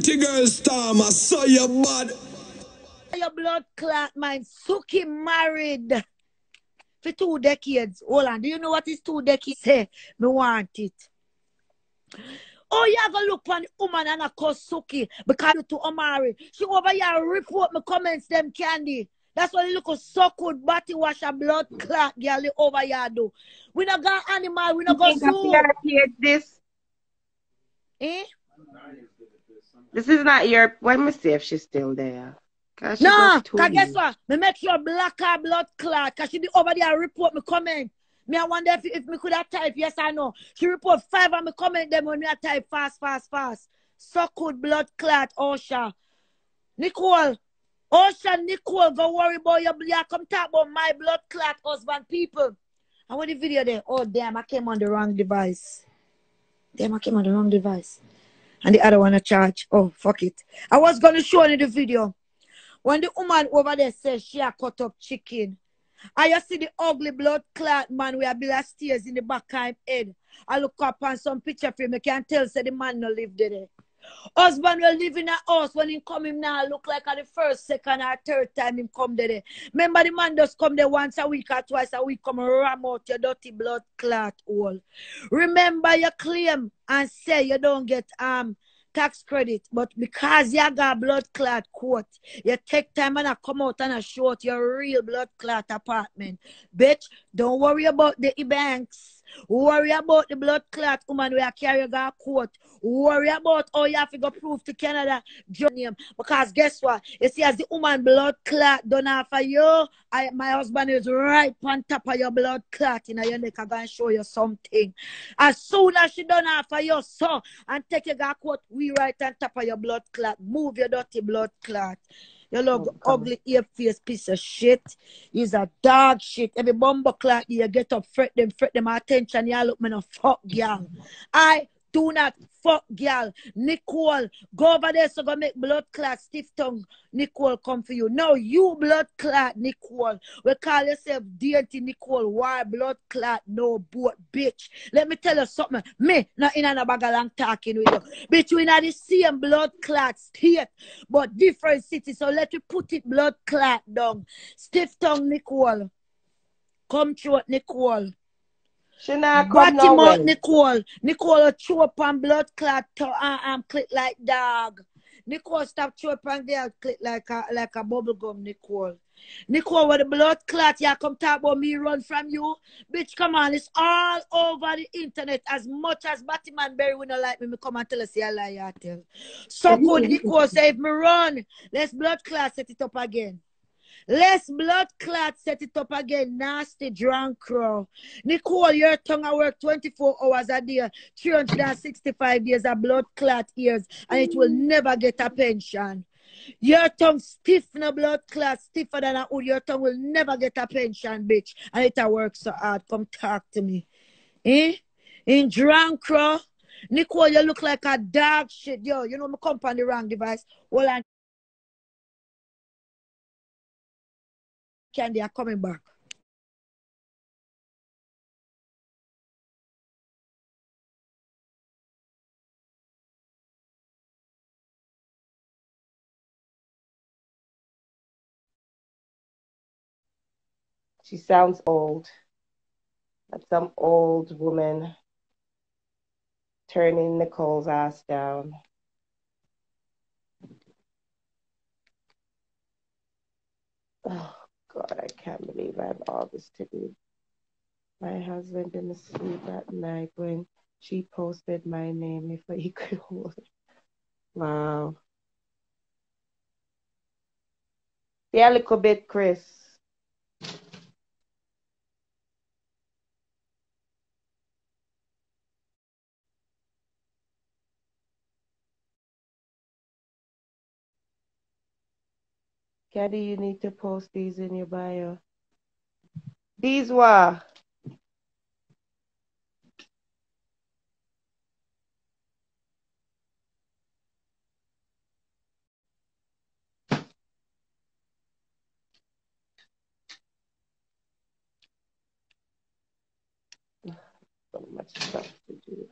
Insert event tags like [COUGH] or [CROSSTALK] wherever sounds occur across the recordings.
Pretty girl storm, I saw your bad. Your blood clot, man. Suki married for two decades. Hold on. Do you know what is two decades? Say, me want it. Oh, you have a look on the woman and a cuss Suki because you to Omari. She over here report my comments them candy. That's what look so good body wash a blood clot girl over here do. We not got animal, we not go zoo. this. Eh? This is not your. Let me see if she's still there. Cause No, cause guess what? Me make sure black her blood clot. Cause she be over there report me comment. Me I wonder if, if me could have type yes or no. She report five and me comment them when me I type fast, fast, fast. So good blood clot, Osha. Nicole. Osha, Nicole, go worry about your blood. Come talk about my blood clot husband people. I want the video there. Oh damn, I came on the wrong device. Damn, I came on the wrong device. And the other one a charge. Oh, fuck it. I was gonna show you the video. When the woman over there says she a cut up chicken, I just see the ugly blood clot man with a bill of stairs in the back of him head. I look up on some picture frame, I can't tell say the man no live there. Husband will live in a house when he come him now look like at the first, second, or third time him come there. Remember the man just come there once a week or twice a week, come ram out your dirty blood clot hole. Remember your claim and say you don't get um tax credit, but because you got blood clot court, you take time and I come out and I show out your real blood clot apartment. Bitch, don't worry about the banks. Worry about the blood clot woman where carry your court. Worry about how you have to go prove to Canada your name. Because guess what? You see, as the woman blood clot done after you, I, my husband is right on top of your blood clot in your neck. I'm going to show you something. As soon as she done after your son and take your court, we right on top of your blood clot. Move your dirty blood clot. You look Oh, ugly ear face piece of shit. He's a dog shit. Every bumble clock you get up, fret them, fret them attention. You look me no fuck girl. [LAUGHS] I do not fuck girl. Nicole, go over there so go make blood clot stiff tongue. Nicole come for you. No, you blood clot, Nicole. We call yourself Dainty Nicole. Why blood clot? No boat, bitch. Let me tell you something. Me, not in a bag talking with you. Bitch, we not the same blood clot state, but different city. So let me put it blood clot down. Stiff tongue, Nicole. Come through Nicole. She not come Body now. mouth. Nicole. Nicole chew up on blood clot to uh, um, click like dog. Nicole stop chew up on girl click like a like a bubble gum, Nicole. Nicole, with the blood clot, you come talk about me run from you. Bitch, come on, it's all over the internet. As much as Batman Berry will not like me, me come and tell us a lie I tell. So [LAUGHS] good, Nicole say if me run, let's blood clot set it up again. Let's blood clot set it up again. Nasty drunk crow. Nicole, your tongue I work 24 hours a day, 365 days of blood clot years, and it will never get a pension. Your tongue stiff no blood clot, stiffer than a wood. Your tongue will never get a pension, bitch. And it a work so hard. Come talk to me. Eh? In drunk crow. Nicole, you look like a dog shit. Yo, you know me the wrong device. Hold on. they are coming back. She sounds old. Like some old woman turning Nicole's ass down. Oh God, I can't believe I have all this to do. My husband didn't sleep at night when she posted my name if he [LAUGHS] could hold it. Wow. Yeah, a little bit, Chris. Caddy, you need to post these in your bio. These were. [SIGHS] Much stuff to do.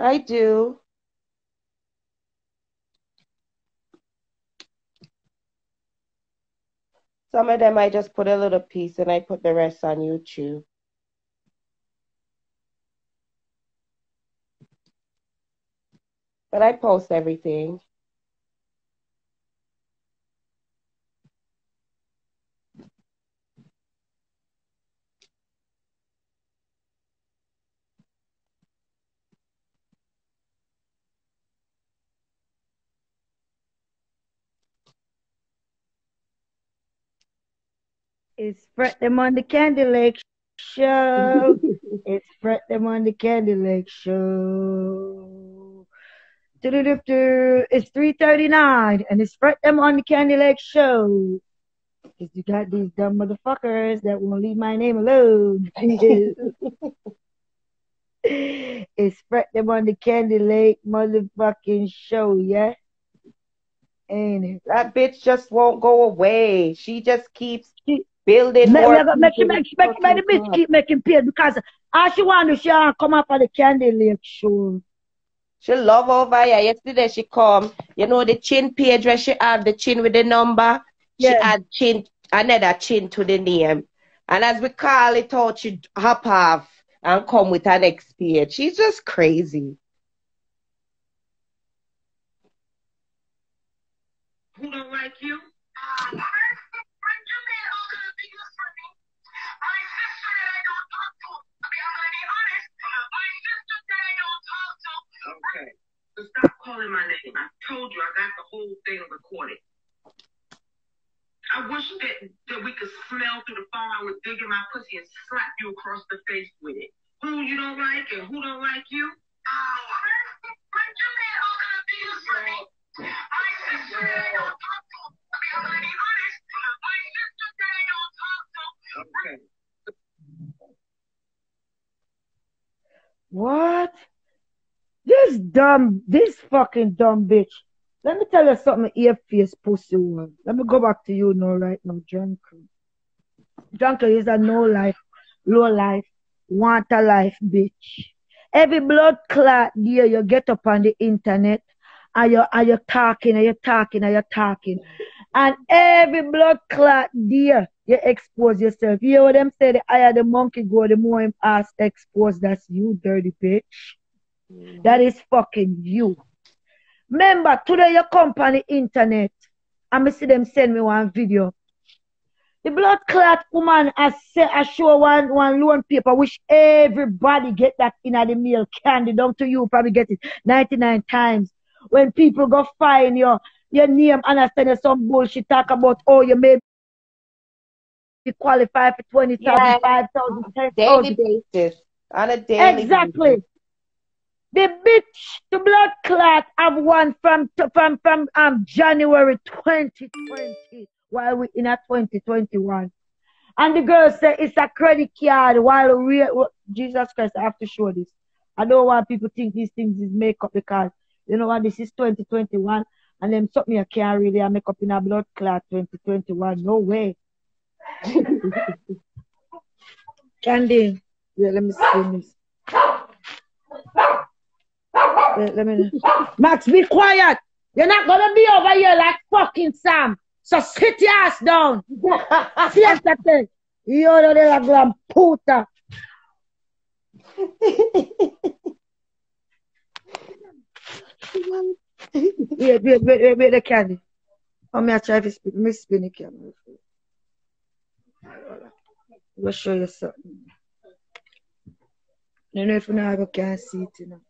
I do. Some of them I just put a little piece and I put the rest on YouTube. But I post everything. It's Fretdem on the Kandy Lake show. [LAUGHS] it's Fretdem on the Kandy Lake show. It's 339 and it's Fretdem on the Kandy Lake show. Cause you got these dumb motherfuckers that won't leave my name alone. [LAUGHS] it's Fretdem on the Kandy Lake motherfucking show, yeah? Ain't it? That bitch just won't go away. She just keeps She- building Make, more. make, make, people make, to make, make the bitch keep making paid because all she want to she want come up on the Kandy Lake show. She love over here. Yesterday she come. You know the chin page where she have the chin with the number. She Yeah. add chin another chin to the name. And as we call it out, she hop off and come with her next page. She's just crazy. Who don't like you? Ah, So stop calling my name. I told you I got the whole thing recorded. I wish that, that we could smell through the phone. I would dig in my pussy and slap you across the face with it. Who you don't like and who don't like you? Okay. What? This dumb, this fucking dumb bitch. Let me tell you something, earface pussy one. Let me go back to you now, right now, Junker. Junker is a no life, low life, want a life bitch. Every blood clot dear you get up on the internet and you're, you're talking are you're talking are you're talking. And every blood clot dear you expose yourself. You hear what them say? The higher the monkey go, the more him ass exposed. That's you, dirty bitch. That is fucking you. Remember, today your company internet and me see them send me one video. The blood clot woman has say I show one one loan paper which everybody get that in the mail candy down to you probably get it 99 times. When people go find your your name understand you some bullshit talk about oh you may be qualified for 20,000, Yeah. 5,000, Daily 10,000. basis. On a daily Exactly. basis. The bitch, the blood clot have one from from from um January 2020 while we in a 2021. And the girl said it's a credit card while we Jesus Christ, I have to show this. I don't want people think these things is makeup because you know what this is 2021 and then something I can't really make up in a blood clot 2021. No way. [LAUGHS] Candy. Yeah, let me spin this. Let, let me Max, be quiet. You're not gonna be over here like fucking Sam. So sit your ass down. Siéntate. Hijo de la gran puta. Wait, wait, wait, wait, wait, the candy. Oh, me try to spin, me spin the camera. I'll show you something. I don't know if you know, I can't see it, you know.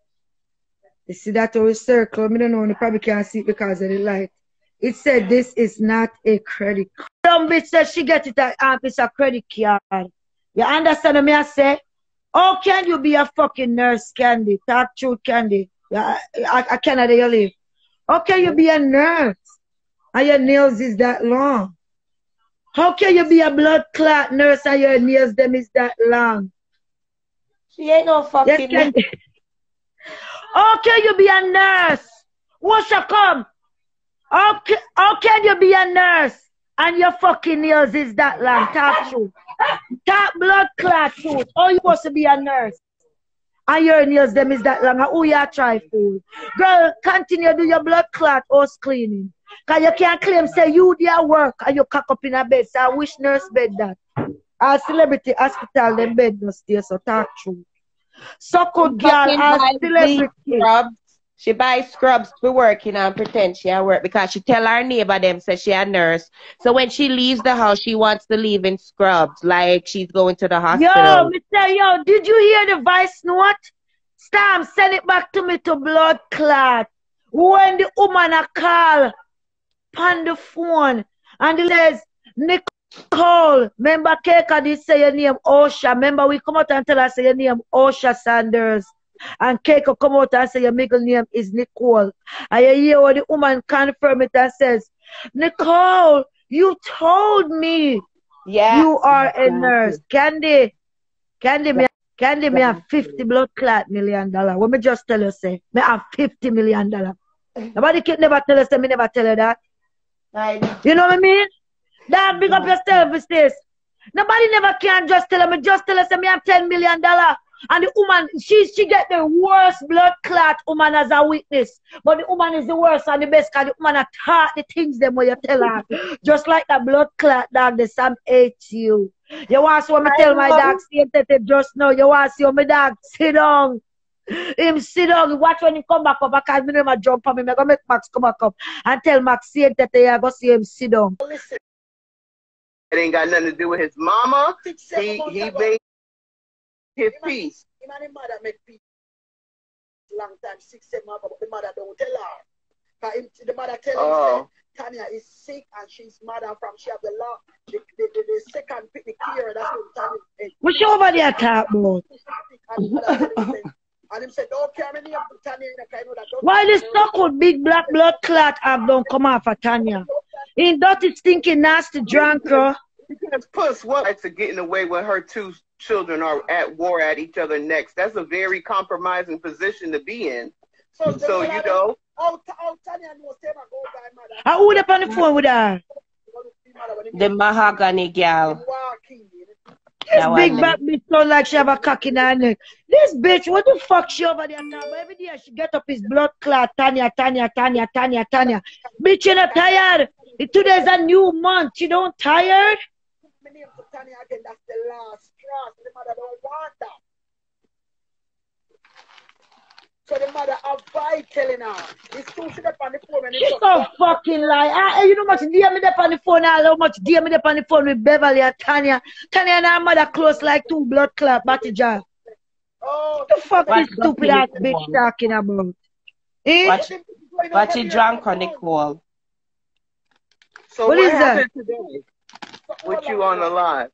You see that whole circle? I don't know, you probably can't see it because of the light. It said this is not a credit card. Some bitch said she get it at um, it's a credit card. You understand what me I say? How can you be a fucking nurse, Candy? Talk truth, Candy. Yeah, I, I Canada you live. How can you be a nurse? And your nails is that long? How can you be a blood clot nurse and your nails them is that long? She ain't no fucking. Candy. How can you be a nurse? Washa come. How how can you be a nurse and your fucking nails is that long? Talk truth. Talk blood clot truth. How you supposed to be a nurse? And your nails them is that long. Who you try fool? Girl, continue do your blood clot house cleaning. Cause you can't claim say you there work and you cock up in a bed. So I wish nurse bed that. Our celebrity hospital them bed no stay so talk true. So good girl, Fucking our buy celebrity. scrubs. She buy scrubs for working and pretend she at work because she tell her neighbor them say she a nurse. So when she leaves the house, she wants to leave in scrubs like she's going to the hospital. Yo, Mr. yo, did you hear the voice note? Stam, send it back to me to blood clot. When the woman a call on the phone and the says, Nicole, remember Keka did say your name Osha. Remember we come out and tell her say your name Osha Saunders. And Keiko come out and say your middle name is Nicole. And you hear what the woman confirm it and says, Nicole, you told me Yeah. you are a nurse. Candy, Candy, me, Candy, me have 50 blood clot million dollar. What me just tell you, say, me have 50 million dollar. Nobody can never tell us, say, me never tell you that. I, You know what I mean? That big up yourself, sis. Nobody never can just tell me, just tell us, say, me have 10 million dollar. And the woman, she she get the worst blood clot woman as a witness. But the woman is the worst and the best because the woman attack the things them when you tell her. Just like that blood clot dog, the Sam hates you. You want to see what me tell my dog, see that they just know. You want to see what my dog sit down. Him sit down, watch when he come back up. Because me never jump on him. I go make Max come back up and tell Max see that they are go see him sit down. It ain't got nothing to do with his mama. He he made his peace. Him and the mother make peace long time, six, seven months, but the mother don't tell her. Him, the mother tell him, Oh. say, Tanya is sick and she's mad and from she have the law, the, the, the, the second pick the clear, that's what Tanya is. What you over there talk about? And the mother him, say- said, don't carry me name to Tanya, you know, 'cause I know that don't Why this stuck with big black blood clot have don't come off of Tanya? In dirty, stinking, nasty, drunk, girl. Because Puss what to getting away when her two children are at war at each other next. That's a very compromising position to be in. So, So you know, How, how Tanya knows say, "Man, go by mother. I who up on the phone with her? Mother, when him The mahogany gal. This That big one. back bitch sound like she have a cock in her neck. This bitch, what the fuck she over there now? But every day she get up his blood clot. Tanya, Tanya, Tanya, Tanya, Tanya. Bitch, you not tired. Today's a new month. You don't tired? my name to Tanya again, that's the last straw. So the mother don't want that. So the mother avoid telling her. It's too shit up on the phone when She it's so fucking lie. Ah, you know how much dear me up on the phone, all how much dear me up on the phone with Beverly and Tanya. Tanya and her mother close like two blood clot batty jar. Oh, The fuck is stupid ass bitch talking about? Eh? Watch, watch it drunk on Nicole. So What what, is that? today with you on the live?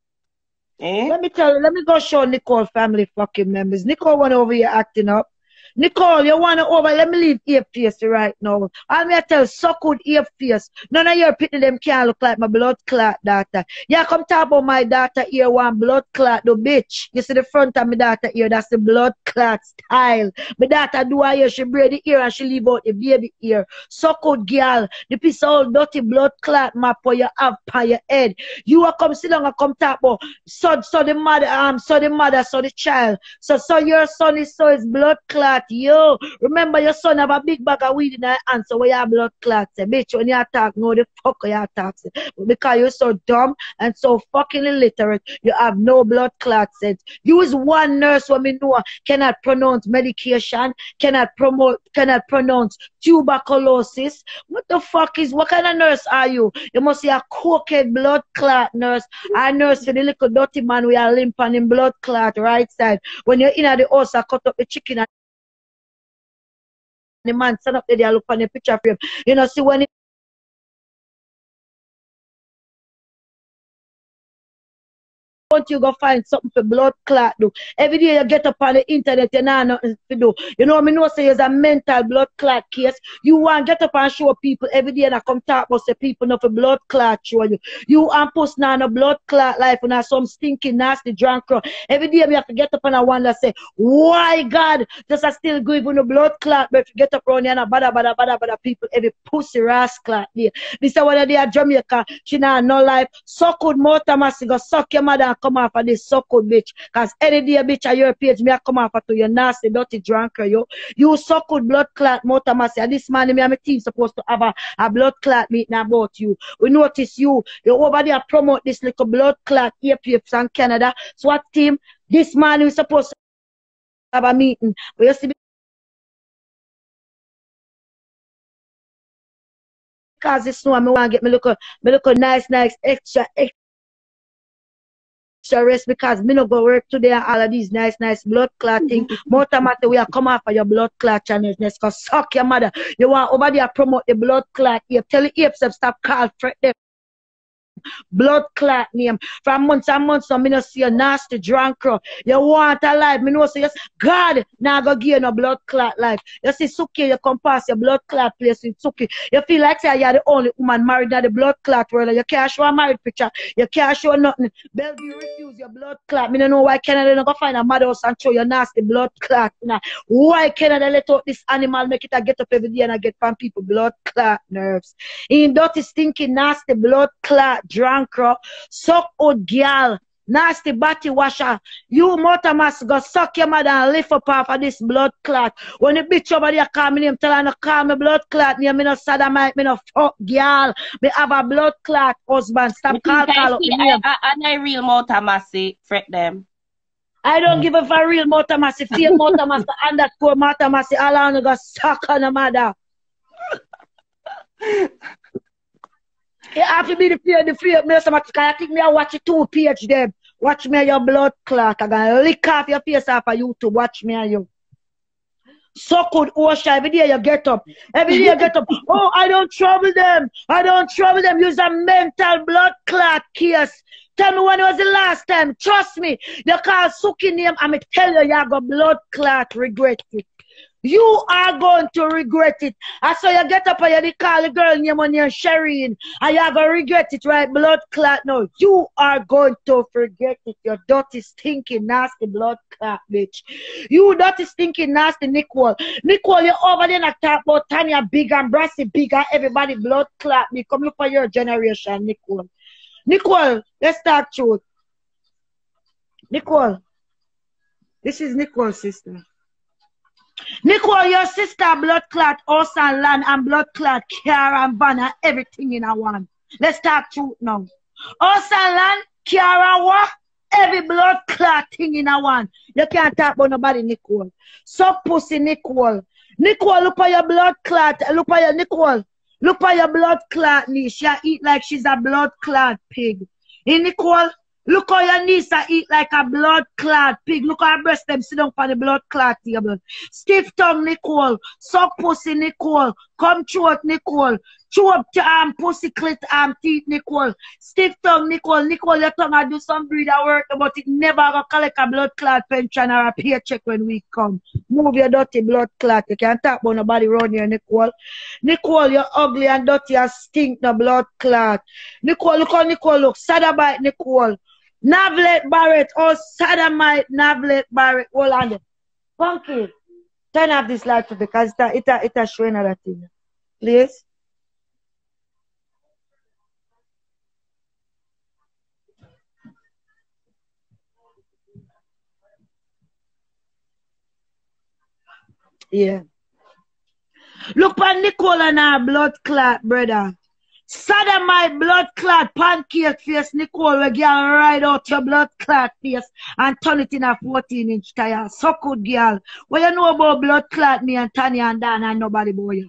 Eh? Let me tell you, let me go show Nicole family fucking members. Nicole went over here acting up. Nicole, you wanna over, let me leave ear face right now. All me I tell so good ear face. None of your people them can't look like my blood clot daughter. Yeah, come talk about my daughter ear one blood clot the bitch. You see the front of my daughter ear, that's the blood clot style. My daughter do her ear, she braid the ear and she leave out the baby ear. So good girl. The piece of old dirty blood clot map what you have on your head. You are come sit down and come talk about so so the mother um so the mother so the child so so your son is so his blood clot yo remember your son have a big bag of weed in her hand so where your blood clot say eh? bitch when you talk no the fuck you talk say eh? because you're so dumb and so fucking illiterate you have no blood clot sense eh? you is one nurse me know cannot pronounce medication cannot promote cannot pronounce tuberculosis. What the fuck is what kind of nurse are you? You must be a crooked blood clot nurse. I nurse for the little dirty man we are limp on him blood clot right side. When you're in at the house, I cut up the chicken and the man stand up there, they look on the picture frame. You know, see when want you go find something for blood clot do. Every day you get up on the internet, you know nothing to do. You know, me know say it's a mental blood clot case. You want get up and show people every day and I come talk about say people know for blood clot show you. You want post now a blood clot life and some stinking nasty drunk crowd. Every day we have to get up and I wonder say, why God does I still give you the blood clot but you get up around here and a bada bada bada bada people every pussy rascal there. This is what they are Jamaica, she now no life. So could more Thomas go suck your mother and come of this good bitch. Cause any day bitch at your page, me I come off to your nasty, dirty drunker, yo. You good blood clot motor massy. And this man, me and my team supposed to have a, a blood clot meeting about you. We notice you, you over there promote this little blood clot APFs and Canada. SWAT team, this man is supposed to have a meeting. But you see, because it's snow, me want to get me look, me look nice, nice, extra, extra rest because me no go work today and all of these nice, nice blood clotting. Mm-hmm. More time after we are come off of your blood clot channels, cause suck your mother. You want over there promote the blood clot. You tell the apes stop call Fretdem blood clot name. From months and months, so me no see a nasty drunk crow. You want a life, me know say yes, God now go give you no blood clot life. You see Suki, you come past your blood clot place in Suki. You feel like say you're the only woman married at the blood clot world. You can't show a married picture. You can't show nothing. Bellevue refuse your blood clot. Me don't know why Canada don't go find a mother house and show your nasty blood clot. Now, why Canada let out this animal make it a get up every day and I get from people blood clot nerves. In dirty stinking nasty blood clot drunk crow, suck old girl, nasty body washer. You motor must go suck your mother and lift up off of this blood clot. When the bitch over there call me name, tell her no call me blood clot name, me no sodomite, me no fuck girl. Me have a blood clot husband. Stop call call up me name. And I real motor massy, Fretdem. I don't give a for real motor massy, fake motor massy, underscore motor massy, all I wanna go suck on the mother. [LAUGHS] To be the fear, the fear. Me so much, I think me I watch it two page them. Watch me your blood clot. I gonna lick off your face off of YouTube. Watch me and you. So good Osha. Every day you get up. Every day you get up. [LAUGHS] Oh, I don't trouble them. I don't trouble them. Use a mental blood clot case. Tell me when was the last time. Trust me. You call Suki name. I'm tell you, you got blood clot regret it. You are going to regret it. I saw you get up and you call the girl name on your Shireen and you're going to regret it, right? Blood clot. No, you are going to forget it. Your dirty, stinking, nasty blood clot, bitch. You dirty, stinking, nasty Nicole. Nicole, you're over there and talk about Tanya big and brassy big and everybody blood clot me. Come look for your generation, Nicole. Nicole, let's talk truth. Nicole. This is Nicole's sister. Nicole, your sister blood clot, and land and blood clot, car and and everything in a one. Let's talk truth now. And land, car and what? Every blood clot thing in a one. You can't talk about nobody, Nicole. So pussy, Nicole. Nicole, look at your blood clot. Look at your Nicole. Look at your blood clot niece. She eat like she's a blood clot pig. In Nicole, Look how your niece eat like a blood clot pig. Look how her breast them sit down for the blood clot table. Stiff tongue Nicole. Suck pussy Nicole. Come throat Nicole. Chew up to arm pussy clit arm teeth Nicole. Stiff tongue Nicole. Nicole your tongue I do some breed of work but it never go collect a blood clot pension or a paycheck when we come. Move your dirty blood clot. You can't talk about nobody around here Nicole. Nicole you're ugly and dirty and stink the blood clot. Nicole look how Nicole look. Sadabite Nicole. Navlet Barrett, oh sodomite Navlet Barrett. Hold on there. Funky. Turn off this light because it's a, it's a showing another thing. Please. Yeah. Look for Nicole and her blood clot, brother. Sodomite blood clot pancake face Nicole we girl ride out your blood clot face and turn it in a 14 inch tire. So good girl. What you know about blood clot me and Tanya and Dan and nobody boy?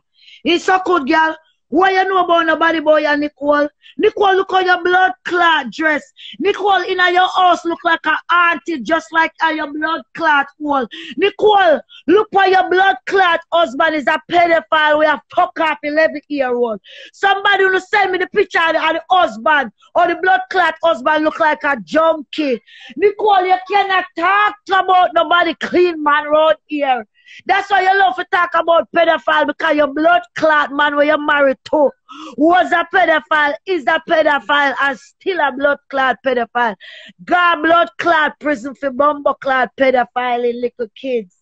It's so good girl. What you know about nobody boy and Nicole? Nicole, look how your blood clot dress. Nicole, in your house look like a auntie, just like how your blood clot hole. Nicole, look how your blood clot husband is a pedophile. We have fuck off 11 year old. Somebody will send me the picture of the, of the husband or the blood clot husband look like a junkie. Nicole, you cannot talk about nobody clean man road here. That's why you love to talk about pedophile because your blood clot man where you're married to was a pedophile, is a pedophile, and still a blood clot pedophile. God blood clot prison for bumbo clot pedophile in little kids.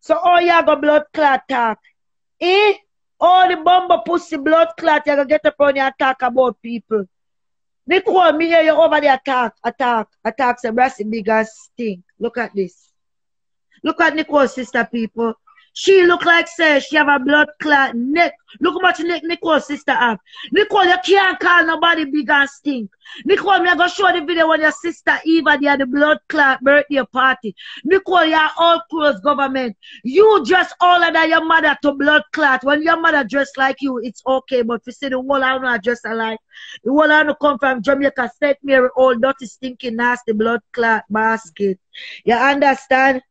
So all you got blood clot talk. Eh? All the bumbo pussy blood clot you gonna get up on and talk about people. Nicole, me hear you over there attack, attack, attack, say brassy big as stink. Look at this. Look at Nicole's sister, people. She look like say she have a blood clot neck. Look how much neck Nicole's sister have. Nicole, you can't call nobody big and stink. Nicole, me I go show the video when your sister Eva they had the blood clot birthday party. Nicole, you are all close government. You dress older than your mother to blood clot. When your mother dress like you, it's okay. But if you see the whole I don't dress alike. The whole I not come from Jamaica, St. Mary, old dirty, stinking, nasty blood clot basket. You understand?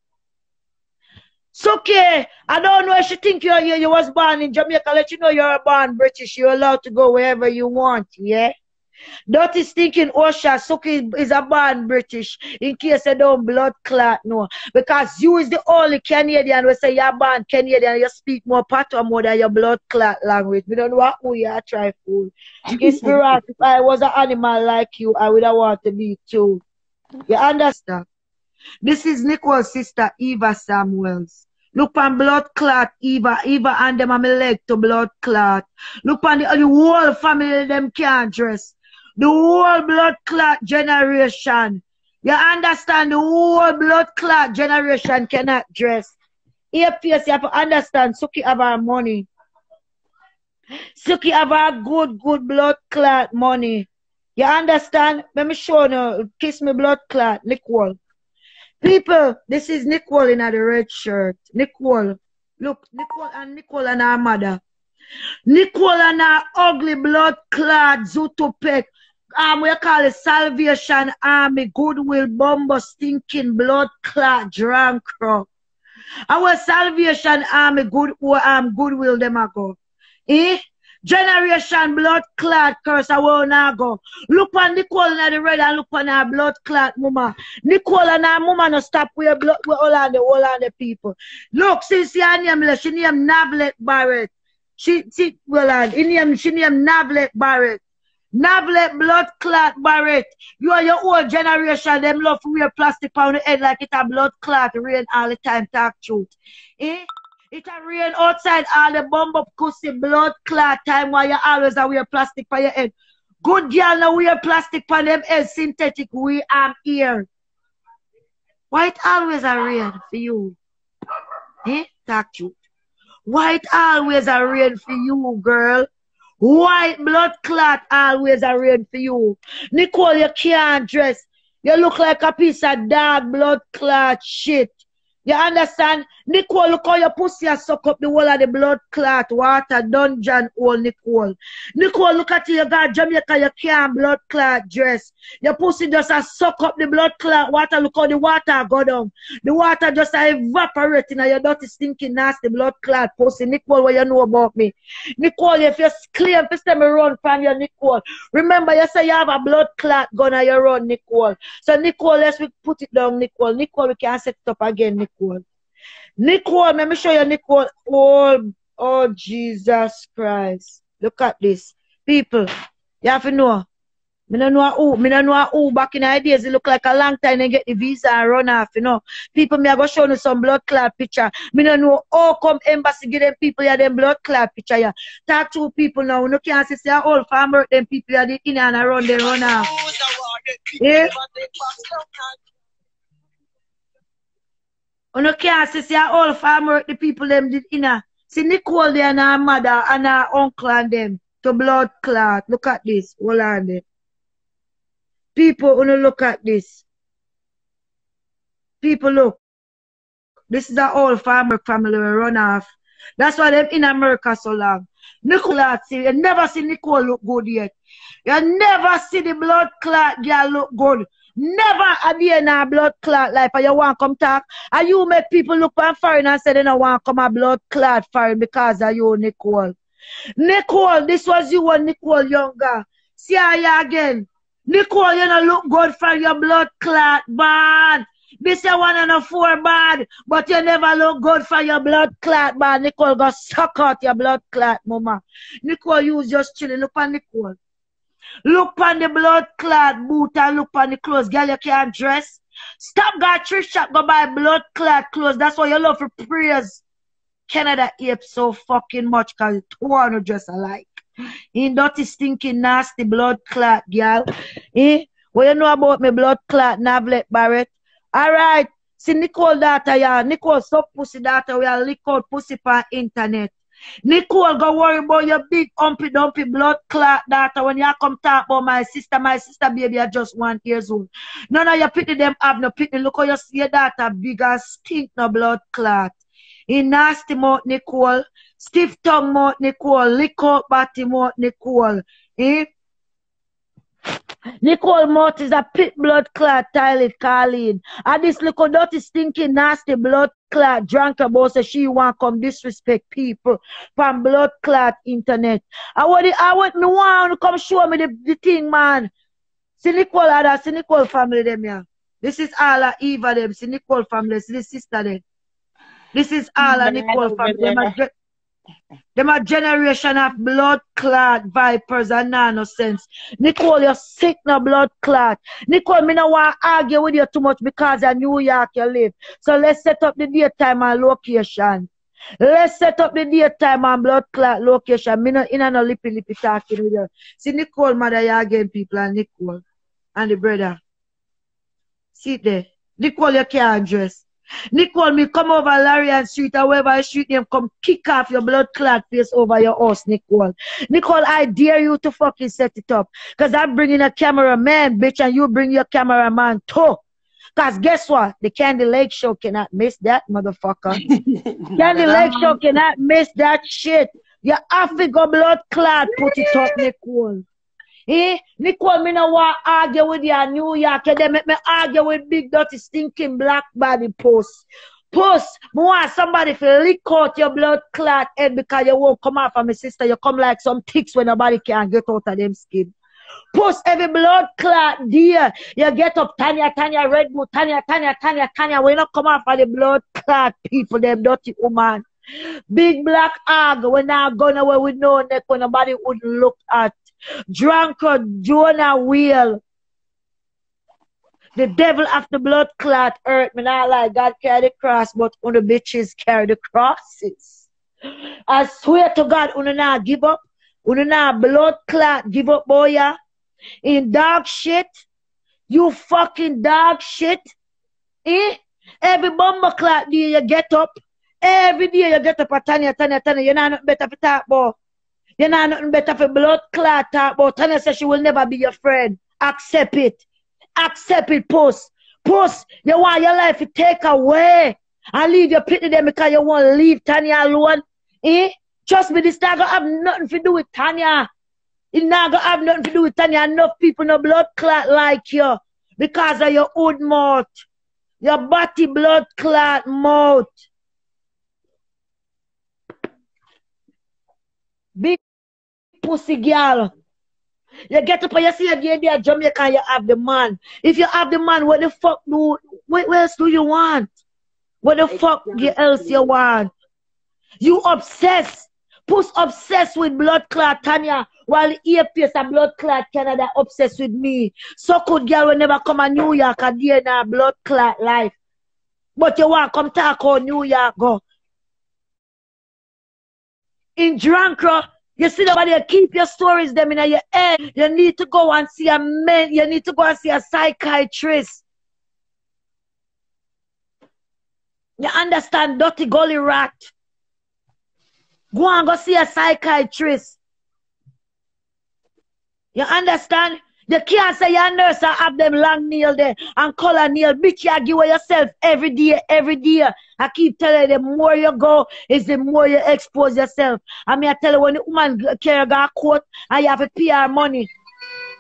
Okay. I don't know if she think you're you, you was born in Jamaica. Let you know you're a born British. You're allowed to go wherever you want. Yeah. Dirty stinking Osha oh, Suki is a born British in case you don't blood clot no. Because you is the only Canadian we say you're born Canadian, you speak more patois more than your blood clot language. We don't know who you are try fool. [LAUGHS] It's. If I was an animal like you, I would have want to be too. You understand? This is Nicole's sister, Eva Samuels. Look on blood clot, Eva. Eva and them on my leg to blood clot. Look on the, the whole family, them can't dress. The whole blood clot generation. You understand? The whole blood clot generation cannot dress. Here, PS, you have to understand, Suki have our money. Suki have our good, good blood clot money. You understand? Let me show you. Kiss me blood clot, Nicole. People, this is Nicole in the red shirt. Nicole. Look, Nicole and Nicole and her mother. Nicole and her ugly blood clad Zutopek. Um, we call it Salvation Army, Goodwill Bomber, Stinking Blood Clot, Drunk. Our Salvation Army, good um, Goodwill, them a go. Eh? Generation blood clot curse I will not go. Look on Nicole in the red and look on her blood clot mama. Nicole and her mama no stop with blood with all on the all on the people. Look, since your name she name Navlet Barrett. She she well on in name she name Navlet Barrett. Navlet blood clot Barrett. You are your old generation, them love wear plastic on the head like it a blood clot rain all the time, talk truth. Eh? It a rain outside all the bump up pussy blood clot time while you always a wear plastic for your head. Good girl now wear plastic for them head synthetic we am here. Why it always a rain for you? Eh? Talk truth. Why it always a rain for you, girl? White blood clot always a rain for you. Nicole, you can't dress. You look like a piece of dog blood clot shit. You understand? Nicole, look how your pussy has suck up the whole of the blood clot water dungeon hole, Nicole. Nicole, look at you, you got Jamaica, you can't blood clot dress. Your pussy just has suck up the blood clot water. Look how the water go down. The water just a evaporating and your dirty, stinking, nasty blood clot pussy. Nicole, what you know about me? Nicole, if you claim stay me run from your Nicole. Remember, you say you have a blood clot gun and you run, Nicole. So, Nicole, let's put it down, Nicole. Nicole, we can set it up again, Nicole. Nicole, let me show you Nicole. Oh, oh, Jesus Christ. Look at this. People, you have to know. Me no know who, me no know who back in the days, it look like a long time they get the visa and run off, you know. People, me I go show you some blood clot picture. Me no know how come embassy give them people yeah, them blood clot picture yeah. Talk to people now, you can't say, say all farmer them people yeah, they in and around, they run off. Yeah? You can't say, say all farmer the people them did inna. See Nicole and her mother and her uncle and them to blood clot. Look at this. Hold on there. People wanna look at this. People look. This is a old farmer family run off. That's why them in America so long. Nicole see you never see Nicole look good yet. You never see the blood clot girl look good. Never a day in a blood clot life and you want come talk. And you make people look on foreign and say they don't want come a blood clot foreign because of you, Nicole. Nicole, this was you when Nicole younger. See you again. Nicole, you don't look good for your blood clot bad. This is one and a four bad, but you never look good for your blood clot bad. Nicole, go suck out your blood clot, mama. Nicole, you just chilling. Look at Nicole. Look on the blood clot boot and look on the clothes. Girl, you can't dress. Stop got thrift shop, go buy blood clot clothes. That's why you love for praise. Canada ape so fucking much because it want to dress alike. In dirty, stinking, nasty blood clot, girl. Eh? What you know about me blood clot, Navlet Barrett? Alright. See Nicole daughter, yeah. Nicole suck pussy daughter, we are out pussy per internet. Nicole, go worry about your big humpy dumpy blood clot daughter when you come talk about my sister. My sister baby are just one years old. None of your pity them have no pity. Look how you see your daughter big and stink no blood clot. In nasty mouth, Nicole. Stiff tongue mouth, Nicole. Lick out body mouth, Nicole. Eh? Nicole Mott is a pit blood clot Tyler Colleen. And this little dirty, stinking, nasty blood clot drunk about say she want come disrespect people from blood clot internet. I want I want want to come show me the, the thing, man. See Nicole other, see Nicole family them yeah. This is all of Eva them, see Nicole family, see the sister them. This is all of Nicole family. Them them a generation of blood clot vipers and nonsense. Nicole, you're sick no blood clot. Nicole, me no want argue with you too much because in New York you live. So let's set up the daytime and location. Let's set up the daytime and blood clot location. Me no in no lippy lippy talking with you. See Nicole, mother, you again people and Nicole and the brother. See there. Nicole, you can't dress. Nicole, me come over Larian Street or wherever street name, come kick off your blood clot face over your house, Nicole. Nicole, I dare you to fucking set it up. Because I'm bringing a cameraman, bitch, and you bring your cameraman too. Because guess what? The Kandy Lake Show cannot miss that, motherfucker. [LAUGHS] Kandy Lake Show cannot miss that shit. You have to go blood clot, put it up, Nicole. Eh? Nicole, me no want argue with you in New York. Dey make me argue with big dirty stinking black body post. Post, me want somebody to lick out your blood clot head because you won't come out from my sister. You come like some ticks when nobody can get out of them skin. Post every blood clot dear. You get up Tanya, Tanya, Redwood, Tanya, Tanya, Tanya, Tanya. When you come out for the blood clot people, them dirty woman. Big black hog when I gone away with no neck when nobody would look at. Drunkard Jonah Wheel. The devil after blood clot earth. Me not like God carry the cross, but on the bitches carry the crosses. I swear to God, una not give up. Una not blood clot give up, boy. In dog shit. You fucking dog shit. Eh? Every bomber clot day you get up. Every day you get up at Tanya, Tanya, Tanya. You're not nothing better for talk about. You're not nothing better for blood clot about. Tanya says she will never be your friend. Accept it. Accept it, post. Post. You want your life to take away. And leave your pity them because you want to leave Tanya alone. Eh? Trust me, this not gonna have nothing to do with Tanya. It not gonna have nothing to do with Tanya. Enough people no blood clot like you. Because of your old mouth. Your body blood clot mouth. Big pussy girl. You get up and you see again there Jamaica you have the man. If you have the man, what the fuck do what else do you want? What the fuck you else you want? You obsessed. Puss obsessed with blood clot Tanya while earpiece and blood clot Canada obsessed with me. So good girl will never come to New York a day in a blood clot life. But you want come talk about New York go. In Drankra, you see nobody keep your stories them in your head. You need to go and see a man. You need to go and see a psychiatrist. You understand, dirty gully rat. Go and go see a psychiatrist. You understand? Can't say your nurse and have them long nail there and color nail. Bitch, you give yourself every day, every day. I keep telling you, the more you go, is the more you expose yourself. I mean, I tell you, when the woman carry a coat and you have pay her money,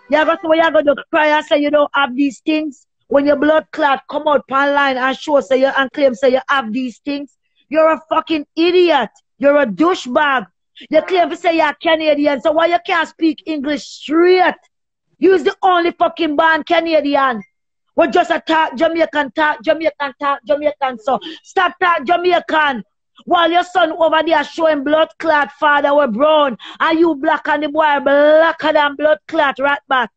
you're going to you're going to cry and say you don't have these things. When your blood clot come out online and show say you and claim say you have these things, you're a fucking idiot. You're a douchebag. You claim to say you're Canadian, so why you can't speak English straight? You's the only fucking born Canadian. We just attack Jamaican, talk Jamaican, talk Jamaican. So stop talk Jamaican. While your son over there showing blood clot father were brown, and you black and the boy blacker than blood clot rat bat.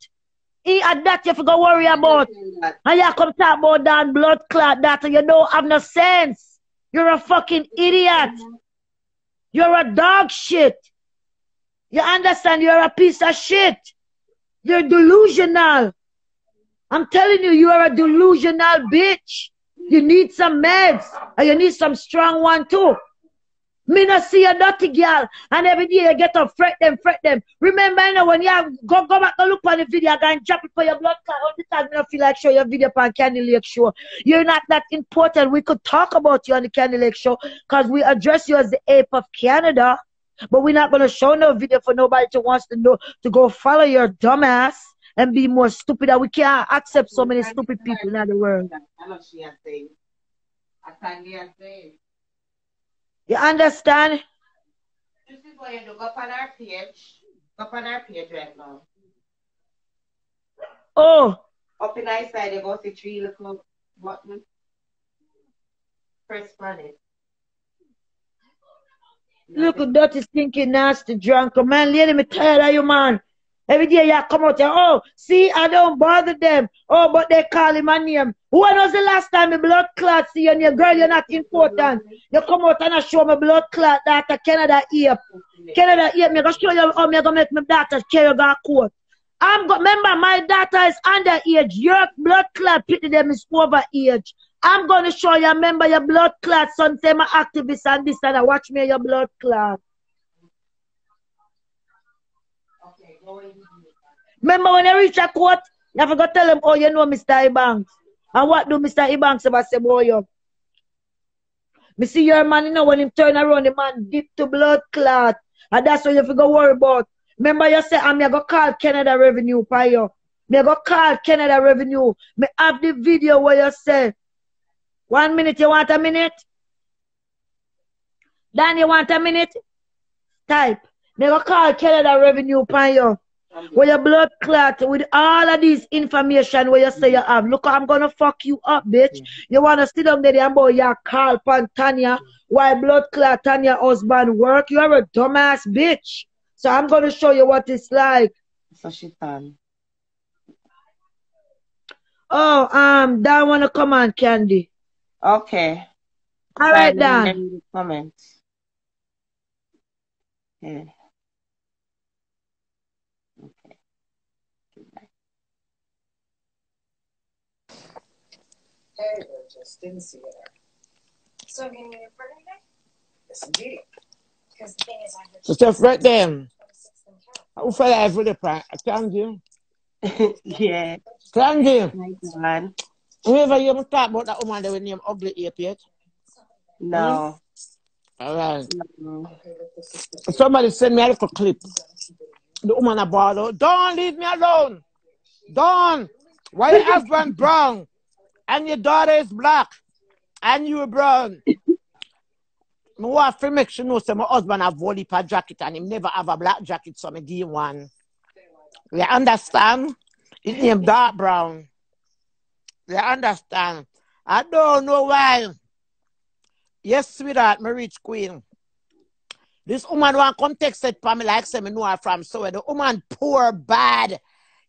He had that you forgot worry about. And you come talk about that blood clot that you don't have no sense. You're a fucking idiot. You're a dog shit. You understand? You're a piece of shit. You're delusional. I'm telling you, you are a delusional bitch. You need some meds. And you need some strong one too. Me not see a dirty girl. And every day you get up, fret them, fret them. Remember, you know, when you go, go back and look on the video, and drop it for your blood clot. All the time, you don't feel like show your video on Kandy Lake Show. You're not that important. We could talk about you on the Kandy Lake Show because we address you as the ape of Canada. But we're not going to show no video for nobody to wants to know to go follow your dumbass and be more stupid. that we can't accept so many stupid people in the world. You understand? This is what you do. Go up on our page. Go up on our page right now. Oh, Up in our side, you go see three little button. Press on it. Look at dirty, stinky, nasty, drunk. Man, Let me tell you, man. Every day you come out here, oh, see, I don't bother them. Oh, but they call him a name. When was the last time a blood clot see you girl, you're not important. You come out and I show me blood clot daughter Canada ear. Canada ear, me go show you how me go make my daughter carry her court. I'm go, remember my daughter is underage. Your blood clot pity them is over age. I'm gonna show you, remember your blood clot, son, say my activist and this and that. Watch me your blood clot. Okay. Remember when I reach a court, you have to go tell them, oh, you know Mr. Ebanks. And what do Mr. Ebanks ever say about you? Me see your man, you know, when him turn around, the man dip to blood clot. And that's what you have to go worry about. Remember you say, I'm going to call Canada Revenue for you. Me go call Canada Revenue. Me have the video where you say, one minute, you want a minute? Dan, you want a minute? Type. Me go call Canada Revenue for you. Where your blood clot with all of these information where you say you have. Look, I'm gonna fuck you up, bitch. You wanna sit down there and boy you call pan Tanya why blood clot Tanya husband work? You are a dumbass bitch. So I'm gonna show you what it's like. So she done. Oh, um, Dan wanna come on, Candy. Okay. All right, Silent Dan. in the Comments. [LAUGHS] Yeah. Okay. Goodbye. Hey, just didn't see it. So I'm getting ready for today? Yes, indeed. Because the thing is, I heard So step right them. 26th and count. Who fell out for the prank? Candy. yeah. Candy. Nice one. Whoever you ever talk about that woman that with name ugly ape yet? No. Eh? All right. No. Somebody send me a little clip. The woman about out. Don't leave me alone. Don't. Why your husband brown and your daughter is black and you brown? Want to make sure know say my husband have one heap jacket and him never have a black jacket, so me give him one. You understand? His name dark brown. You understand? I don't know why. Yes, sweetheart, my rich queen. This woman want come text it for me like say me know her from so The woman poor bad.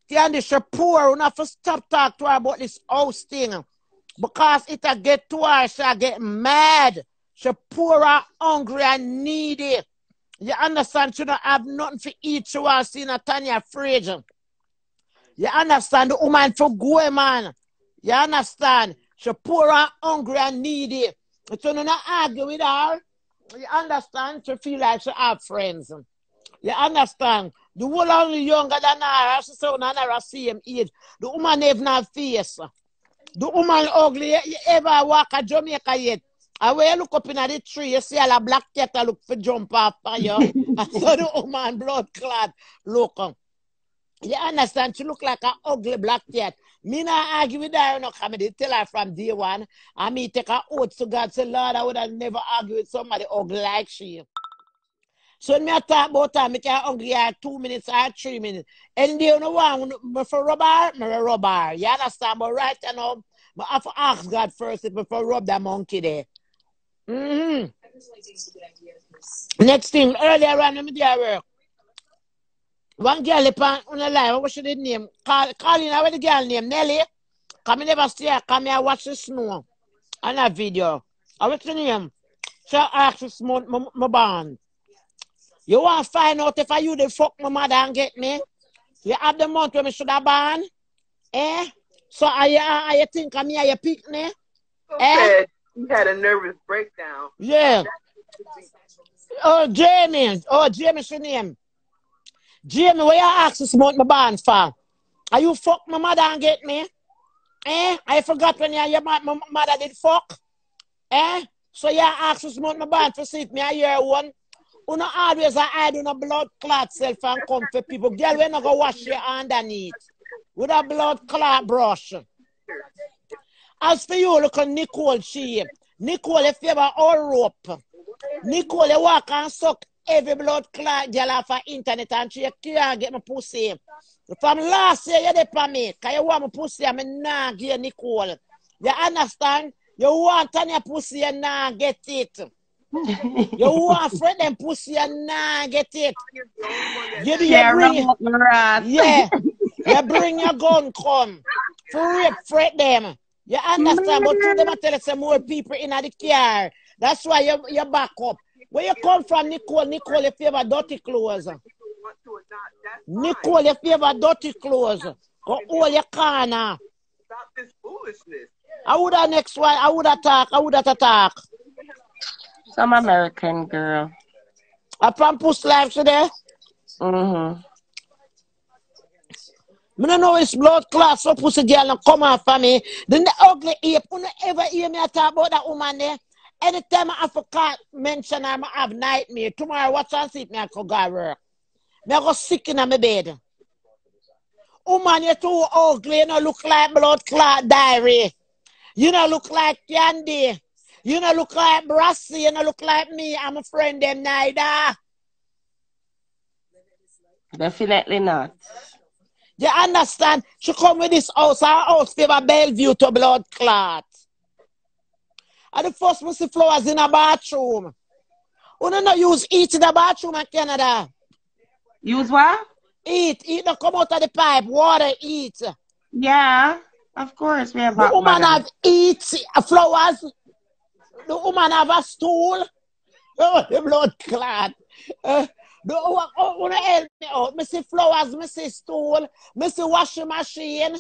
Candy she poor. We have to stop talk to her about this house thing. Because it a get to her, she a get mad. She poor and hungry and needy. You understand? She don't have nothing to eat. She want to see Natanya fridge. You understand? The woman for go, man. You understand? She poor and hungry and needy. So you not argue with her. You understand? She feel like she have friends. You understand? The woman only younger than her. She "Una not the same age. The woman have face. The woman ugly. You, ever walk a Jamaica yet? And when you look up in the tree, you see all a black cat look for jump off for you. [LAUGHS] and so the woman blood clot look. um, You understand? She look like an ugly black cat. Me not argue with her, no, come they tell her from day one. And me take her oath to God, say, Lord, I would have never argue with somebody ugly like she. So when me a talk about her, me can hungry her two minutes or three minutes. And they don't want me for rub her, me rub her. You understand? But right you now, I have to ask God first if I for rub that monkey there. Mm-hmm. I personally think it's a good idea because Next thing, earlier on, when me there work, one girl upon on the line, what should the name? Call, calling what the girl name? Nelly. Come me never her, come here watch the snow. On a video. I what's the name? She asked this month, my, my band. You want to find out if I you the fuck my mother and get me? You have the month when me should have born? Eh? So are you, are you think me are you pick me? So Eh? he had a nervous breakdown. Yeah. Oh, Jamie. Oh, Jamie, your name. Jamie, where you ask this month my born for? Are you fuck my mother and get me? Eh? I forgot when you, your my mother did fuck. Eh? So you ask this month my born to see me a year one. You know always I hide on a blood clot self and come for people. Girl, we not go wash your underneath with a blood clot brush. As for you, look at Nicole, she. Nicole, if you ever all rope. Nicole, you walk and suck every blood clot girl off the internet and she can't get my pussy. From last year, you did for me. Because you want my pussy, I'm not give you Nicole. You understand? You want on your pussy, you not get it. You want [LAUGHS] friend and pussy, you not get it. You, you Share bring, up my rat. yeah, [LAUGHS] you bring your gun come. For rape, fret them. You understand? But to them, I tell you some more people in the car. That's why you, you back up. Where you come from, Nicole? Nicole, if you have dirty clothes. Nicole, if you have dirty clothes, go hold your corner. Stop this foolishness. I would have next one. I would attack. I would attack. Some American girl. From post life today. Mm-hmm. Me don't know it's blood clot, so pussy girl and come off for me. Then the ugly ape, you ever hear me talk about that woman there. Anytime I call, mention her, I have nightmare. Tomorrow, watch and if me I could go work. Me I go sick in my bed. Woman, you're too ugly. You don't look like blood clot diary. You don't look like candy. You don't look like Brassy. You don't look like me. I'm a friend them neither. Definitely not. You understand? She come with this house. Our house favor Bellevue to blood clot. And the first me see flowers in a bathroom. You don't know use eat in the bathroom in Canada. Use what? Eat. Eat don't come out of the pipe. Water eat. Yeah, of course. We have hot woman have eat uh, flowers. The woman have a stool. [LAUGHS] Oh, the blood clot. Uh, the, oh, oh, help me out. Me see flowers, me see stool, me see washing machine.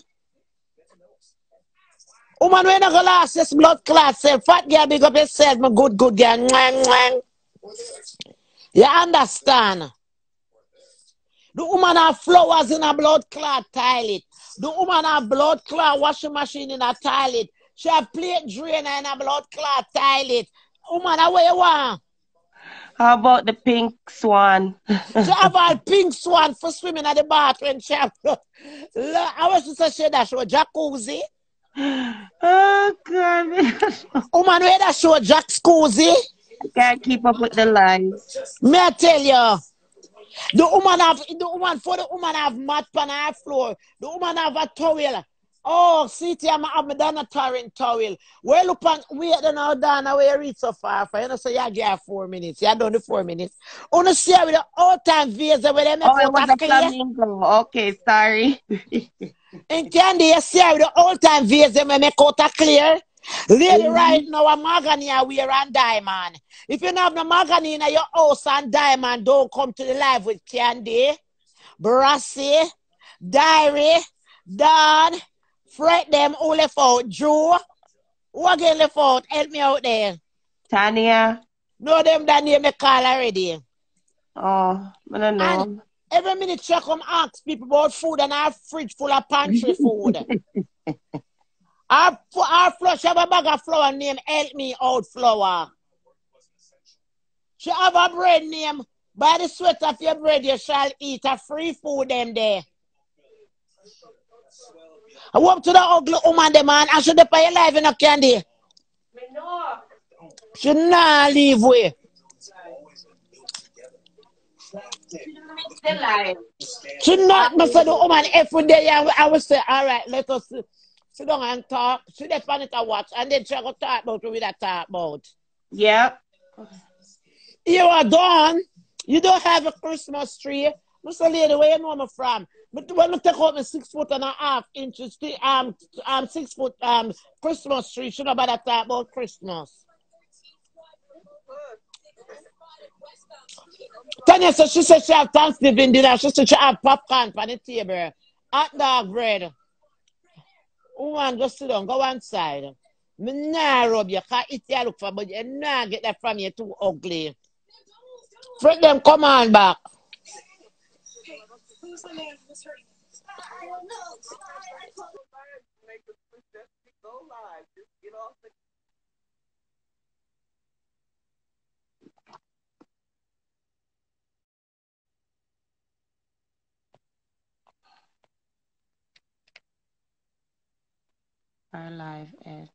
Woman, when I go last, this blood clot say, fat girl, big up yourself, my good, good girl. Mwah, mwah. You understand? The woman have flowers in a blood clot toilet. The woman have blood clot washing machine in a toilet. She have plate drainer in a blood clot toilet. Woman, how you want? How about the pink swan? She have all pink swan for swimming at the bathroom. She have, [LAUGHS] I was just say that show jacuzzi. Oh God, oh, Woman, where that show jacuzzi? can't keep up with the lines. Me I tell you. The woman have the woman for the woman have mat on her floor. The woman have a towel. Oh, see, I'm me done a torrent towel. Well, look on wait then now down where reach so far for you know so you get four minutes. You done the four minutes. Wanna see with the all time visa where they make Oh, it was a flamingo. Okay, sorry. [LAUGHS] And candy, you see how the old time visa they make out a clear. Lady, mm-hmm. right now, a magazine here wear and diamond. If you don't have no magazine in your house and diamond, don't come to the live with Candy, Brassy, Diary, Dawn, Fret them all left out. Joe, who again left out? Help me out there. Tanya. No, them that name me call already. Oh, I don't know. And every minute she come ask people about food and our fridge full of pantry food. our, our flour, she have a bag of flour named Help Me Out Flour. She have a bread name By the sweat of your bread you shall eat a free food them there. I walk to the ugly woman the man and she dey pay your life in a candy. She not leave way. She not me say the woman every day and I will say, all right, let us sit sit down and talk. She dey pan it and watch and then she go talk about what we that talk about. Yep. You are done. You don't have a Christmas tree. Mr. Lady, where you know me from? But when I take out my six foot and a half inches, the, um, um, six foot um Christmas tree, should nobody talk about Christmas. Tanya she said she have Thanksgiving dinner. She said she have popcorn on the table. Hot dog bread. Woman, go sit down. Go one side. Me nah rub you. Cause it you look for, but you nah get that from you too ugly. Fred them come on back. Who's the man? I don't know. Our live Ed. So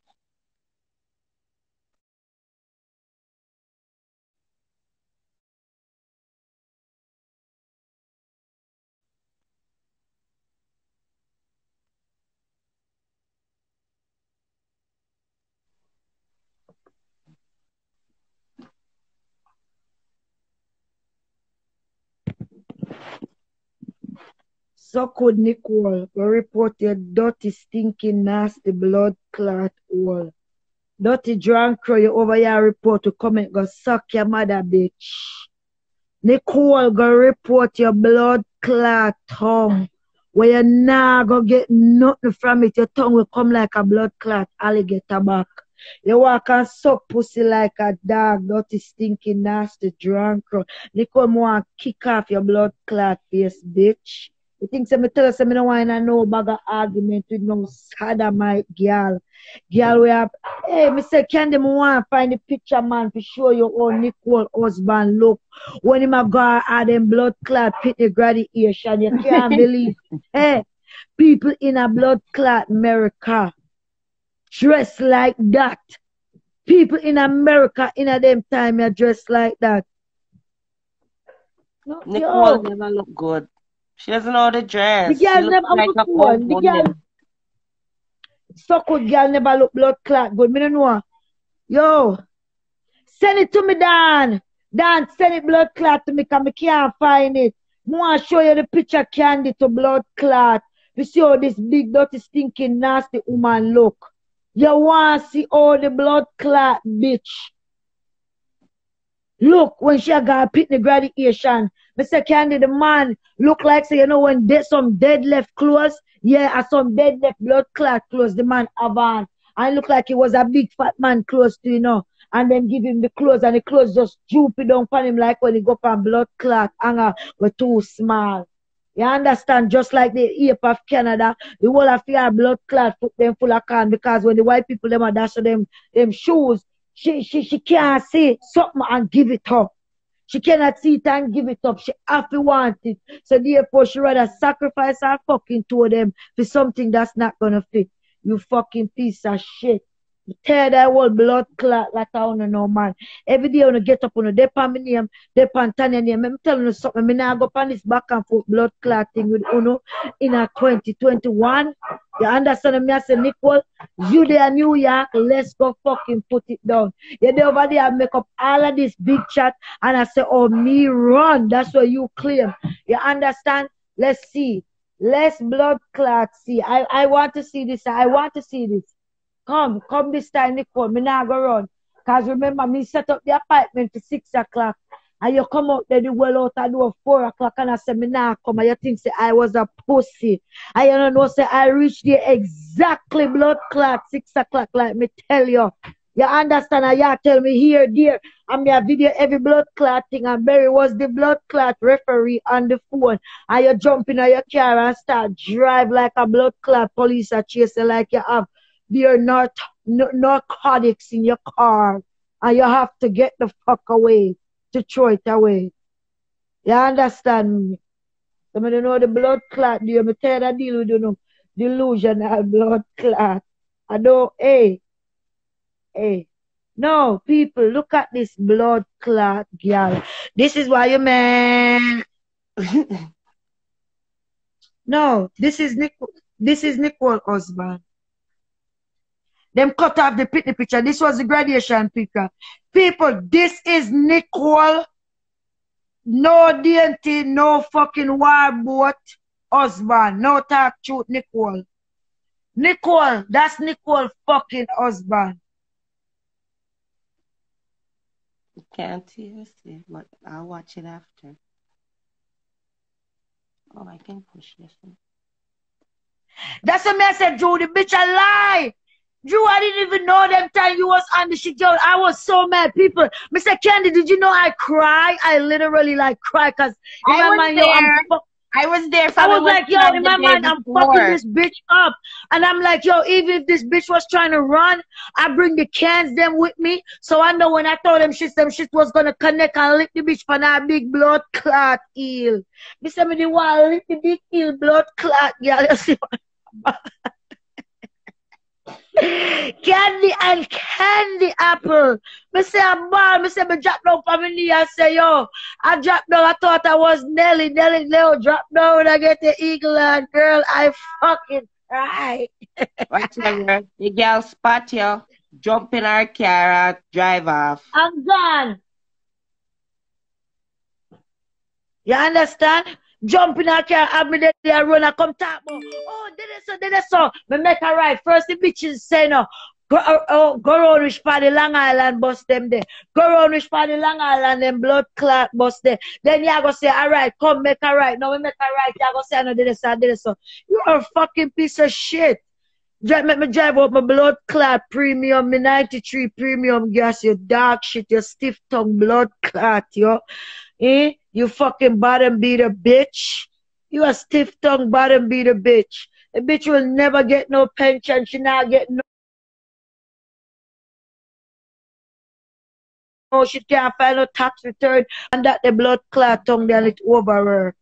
could Nicole go report your dirty, stinking, nasty blood clot hole. Dirty drunk crow you over here report to come and go suck your mother bitch. Nicole go report your blood clot tongue. Where you nah go get nothing from it. Your tongue will come like a blood clot alligator back. You walk and suck pussy like a dog, dirty, stinking, nasty, drunk crow. Nicole want kick off your blood clot face, bitch. You think say me tell you say me no want to know bag of argument with no sodomite girl. Girl we have eh, hey me say can them want find the picture man to show you how Nicole husband look when him a go at them blood clot pitney graduation. You can't [LAUGHS] believe. Hey, people in a blood clot America dress like that. People in America in a them time you dress like that. No, Nicole yo. never look good. She doesn't know the dress. The girl never like look a good. The girl, so good girl never look blood clot good. Me don't know. Yo, send it to me, Dan. Dan, send it blood clot to me because me can't find it. I want to show you the picture candy to blood clot. You see how this big, dirty, stinking, nasty woman look. You want to see all the blood clot, bitch. Look, when she got pick the graduation, Mr. Candy, the man look like say, you know, when there's some dead left clothes, yeah, and some dead left blood clot clothes, the man have on. And look like he was a big fat man close to, you know, and then give him the clothes, and the clothes just droop it down on him like when he go on blood clot hanger were too small. You understand? Just like the ape of Canada, the whole of your blood clot put them full of can because when the white people them are dash them them shoes, she she she can't see something and give it up. She cannot see it and give it up. She have to want it. So therefore she rather sacrifice her fucking two of them for something that's not gonna fit. You fucking piece of shit. Tear that whole blood clot like I don't know man. Every day when I get up on a dep on name, dep on Tanya name. I'm telling you something. Me now go on this back and forth blood clot thing with Uno in a 2021. You understand me? I say, Nicole, you there New York, let's go fucking put it down. You there over there, I make up all of this big chat, and I say, oh, me run. That's what you claim. You understand? Let's see. Let's blood clot see. I, I want to see this. I want to see this. Come, come this time, Nicole. Me now go run. Cause remember, me set up the appointment for six o'clock. And you come out there, the well out do four o'clock, and I say, me now come. And you think, say, I was a pussy. And you don't know, say, I reached the exactly blood clot, six o'clock, like me tell you. You understand? And you tell me here, dear, I me a video every blood clot thing, and Barry was the blood clot referee on the phone. And you jump in your car and start drive like a blood clot police are chasing like you have your not, narcotics in your car. And you have to get the fuck away to throw it away. You understand me? So me don't know the blood clot Do deal. Me tired of deal with you know, delusional blood clot. I don't, hey, hey. No, people, look at this blood clot girl. This is why you man. [LAUGHS] no, this is Nicole. This is Nicole husband. Them cut off the picnic picture. This was the graduation picture. People, this is Nicole. No DNT, no fucking war boat husband. No talk truth, Nicole. Nicole, that's Nicole fucking husband. Can't hear see, but I'll watch it after. Oh, I can push this one. That's a message, Drew. The bitch a lie. Drew, I didn't even know them time you was on the shit. Yo, I was so mad. People, Mr. Candy, did you know I cry? I literally like cry because in I my was mind, yo, I'm there. fuck- I was there I was like, yo, in my mind, I'm before. fucking this bitch up. And I'm like, yo, even if this bitch was trying to run, I bring the cans them with me. So I know when I told them shit, them shit was gonna connect and lick the bitch for that big blood clot eel. Me say me the want lick the big eel blood clot, [LAUGHS] girl. You see what- Candy and candy apple. Me say a ball, me say me drop down for me knee and say, yo, I dropped down, I thought I was Nelly. Nelly Leo drop down, when I get the eagle and girl, I fucking cry. [LAUGHS] Whatever. The girl spot you, jump in our car drive off. I'm gone. You understand? Jump in a car, have me there, there run come talk oh, did it so, did it so. Me make a ride. First the bitches say no. Go, oh, oh, go round which part the Long Island bus them there. Go round which part Long Island them blood clot bus there. Then you go say, all right, come make a ride. No, we make a ride. You go say, no, did it so, did so. You are a fucking piece of shit. Drive, make me drive out my blood clot premium, my 93 premium gas, your dark shit, your stiff tongue blood clot, yo. Eh? You fucking bottom beater bitch. You a stiff tongue bottom beater bitch. The bitch will never get no pension. She not get no. No, she can't file no tax return and that the blood clot tongue then it over her.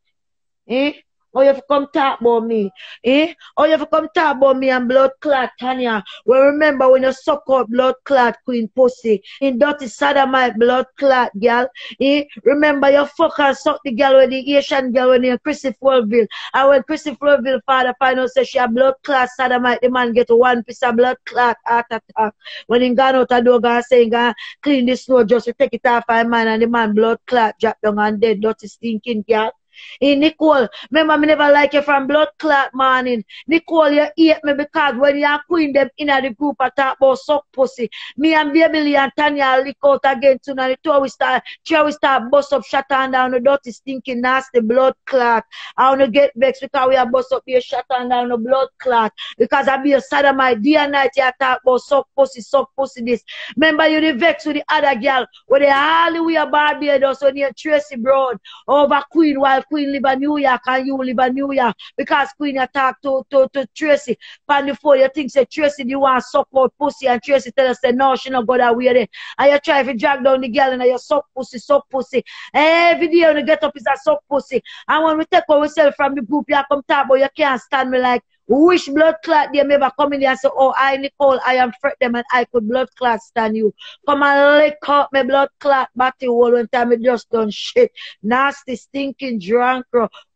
Eh? Oh, you have come talk about me. Eh? Oh, you have come talk about me and blood clot, Tanya. Well, remember when you suck out blood clot, queen pussy. In dirty sodomite blood clot, girl. Eh? Remember you fuck and suck the girl with the Asian girl when you Chrissy Fulville. And when Chrissy Fulville father find out say she a blood clot sodomite, the man get one piece of blood clot heart attack. When he gone out a door, God saying, God, clean this snow just to take it off my man and the man blood clot drop down and dead, dirty stinking girl. Hey, Nicole, remember me never like you from blood clot morning. Nicole, you hate me because when you are queen them in the group I talk about suck pussy. Me and Baby and Tanya lick out again tonight. Two of we start, three of we start bust up, shut down the dirty, stinking, nasty blood clot. I wanna get vexed because we are bust up here, shut down the blood clot. Because I be a sodomite day and night, you talk about suck pussy, suck pussy this. Remember you the vex with the other girl, where they all the way Barbados when you Tracy Brown over Queen while Queen live in New York and you live in New York because Queen you talk to, to, to Tracy. Pan before you think say Tracy you want suck out pussy and Tracy tell us say no she not go that way there. And you try to drag down the girl and you suck pussy, suck pussy. Every day when you get up is a suck pussy. And when we take ourselves from the group you come talk but you can't stand me like Wish blood clot they never come in there and say, Oh, I Nicole, I am Fretdem and I could blood clot stand you. Come and lick up my blood clot body wall one time it just done shit. Nasty, stinking drunk.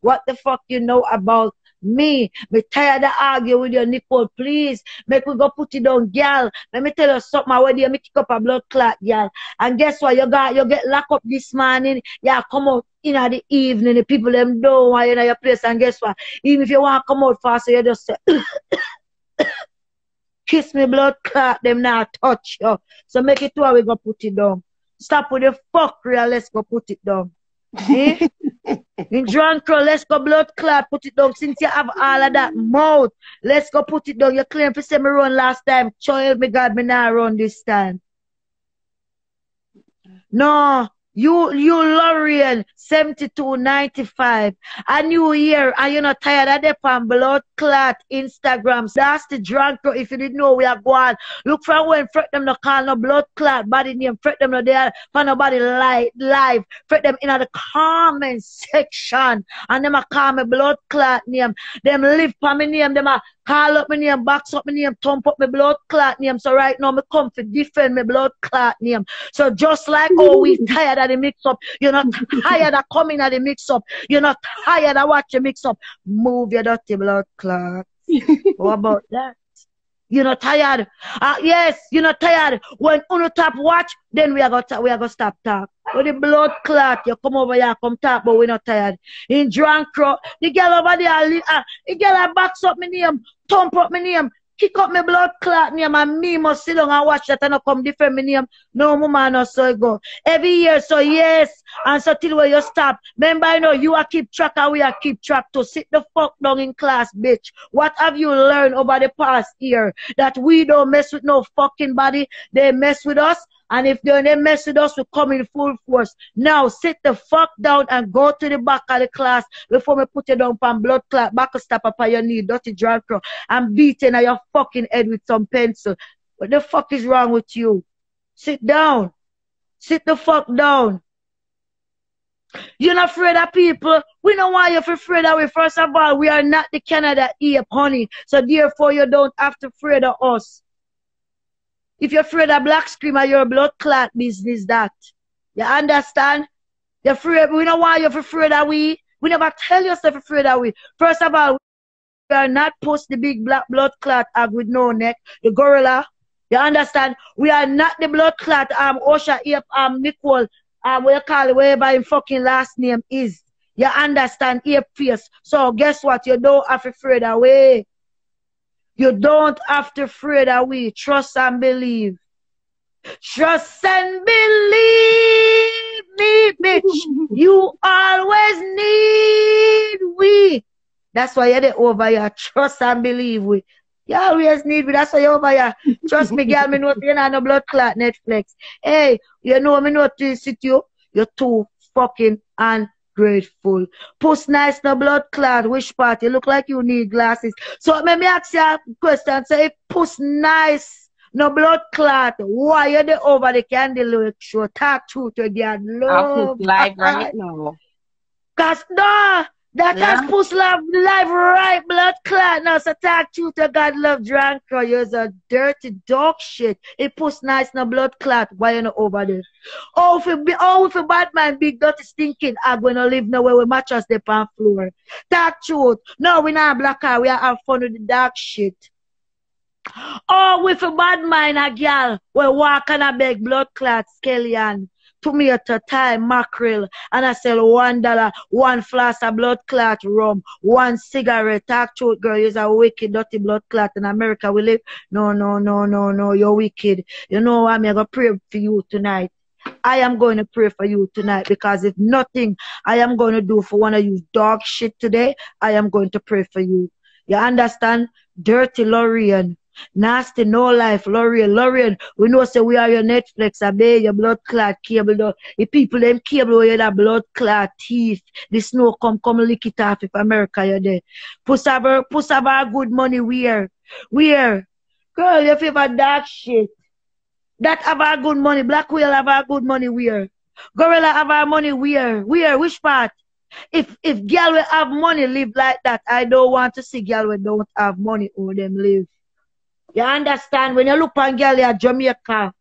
What the fuck you know about me? Me tired of argue with you, Nicole. Please, make we go put it down, girl. Let me tell you something. When you make up a blood clot, girl. And guess what? You got you get locked up this morning. Yeah, come out in the evening. The people them don't want you in your place. And guess what? Even if you want to come out faster, you just say [COUGHS] kiss me blood clot, them now touch you. So make it how we go put it down. Stop with the fuckery and let's go put it down. Eh? [LAUGHS] In drunk crow, let's go blood clot, put it down. Since you have all of that mouth, let's go put it down. You claim to say me run last time. Child, me God, me not run this time. No, you you Lorraine, 7295. A new year, and you're not tired of the pan blood clot Instagrams. That's the drunk. If you didn't know, we are going. Look for when Fretdem no call no blood clot body name. Fretdem no there for nobody live live. Fretdem in the comment section. And them a call me blood clot name. Them live for me name. Them a call up my name, box up my name, thump up my blood clot name. So right now, me come to defend my blood clot name. So just like oh we [LAUGHS] tired of the mix up, you're not tired of coming at the mix up. You're not tired of watching mix up. Move your dirty blood clot. [LAUGHS] what about that? You're not tired. Uh, yes, you're not tired. When uno tap watch, then we are gonna we are gonna stop talk. When the blood clot, you come over here, come talk, but we're not tired. In drunk crow, the girl over there, uh, the girl a box up my name, thump up my name, kick up my blood clot name and me must sit down and watch that and not come different my name. No woman no so go. Every year, so yes. And so till where you stop. Remember, I know you are keep track and we are keep track to sit the fuck down in class, bitch. What have you learned over the past year? That we don't mess with no fucking body. They mess with us. And if they're they mess with us, we come in full force. Now sit the fuck down and go to the back of the class before me put you down on blood clot, back a step up on your knee, dirty drunk and beating at your fucking head with some pencil. What the fuck is wrong with you? Sit down. Sit the fuck down. You're not afraid of people. We don't want you to afraid of we. First of all, we are not the Canada Ape, honey. So therefore, you don't have to afraid of us. If you're afraid of black screamer, you're a blood clot business that. You understand? You're afraid. We don't want you're afraid of we. We never tell yourself afraid of we. First of all, we are not post the big black blood clot hog with no neck. The gorilla. You understand? We are not the blood clot um Osha Ape um Nicole um you call it, whatever fucking last name is. You understand? Ape. So guess what? You don't have afraid of we. You don't have to afraid that we. Trust and believe. Trust and believe me, bitch. you always need we. That's why you're over here. Trust and believe we. You always need me. That's why you're over here. Trust me, girl. Me know you're not no blood clot Netflix. Hey, you know me know to sit you. You're too fucking ungrateful. Puss nice no blood clot. Which part? You look like you need glasses. So let me ask you a question. Say if puss nice no blood clot, why you the over the candle show? Talk truth to. I'll Love. put live right [LAUGHS] now. Cause no, that Yeah. has push love live right blood clot now. So talk truth to God love drunk. You're a dirty dog shit. It push nice no blood clot. Why you not over there? Oh if it be oh if a bad man big dirty stinking I'm gonna live nowhere with mattress the pan floor. Talk truth. No, we not a black car, we are have fun with the dark shit. Oh, with a bad mind, a gal, we walk and a beg blood clot, scallion, a thyme, mackerel, and I sell one dollar, one flask of blood clot rum, one cigarette. Talk to it, girl, you're a wicked, dirty blood clot in America. We live. No, no, no, no, no, you're wicked. You know? I'm going to pray for you tonight. I am going to pray for you tonight because if nothing I am going to do for one of you dog shit today, I am going to pray for you. You understand? Dirty Lorian. Nasty, no life, Lorian, Lorian. We know say we are your Netflix, obey your blood clot cable. Though. The people them cable where you that blood clot teeth. The snow come come lick it off if America you're there. Puss have her, puss have her good money where? Where? Girl, you favor dark shit. That have our good money. Black whale have our good money where? Gorilla have our money where? Where? Which part? If if girl will have money live like that, I don't want to see girl will don't have money how them live. You understand? When you look on girl at Jamaica,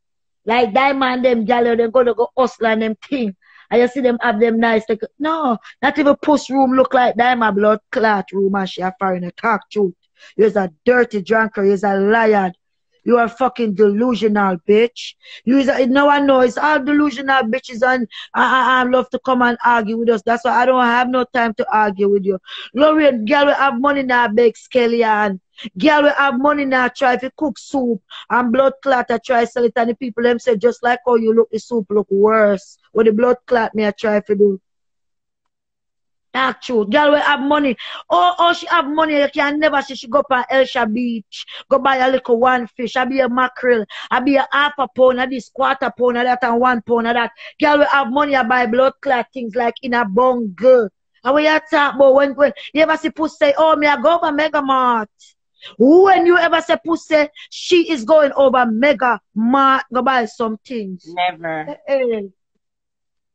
like diamond them girl, they're gonna go hustle and them thing. And you see them have them nice like no, not even post room look like diamond blood clot room and she a foreigner talk truth. You're a dirty drunkard, you're a liar. You are fucking delusional, bitch. You is a, no one knows. All delusional bitches and I, I, I love to come and argue with us. That's why I don't have no time to argue with you. Lorian, girl will have money now, big skelly and girl will have money now, try to cook soup and blood clot, I try sell it and the people them say just like how you look, the soup look worse. What the blood clot me I try to do. True. Girl will have money. Oh, oh, she have money. You can never see she go up Elsha Beach. Go buy a little one fish. I be a mackerel. I be a half a pound of this, quarter pound of that, and one pound of that. Girl will have money. I buy blood clot things like in a bungle. And when you talk about when, when you ever see pussy say, oh, me I go over Mega Mart. When you ever say pussy, she is going over Mega Mart, go buy some things. Never. Eh,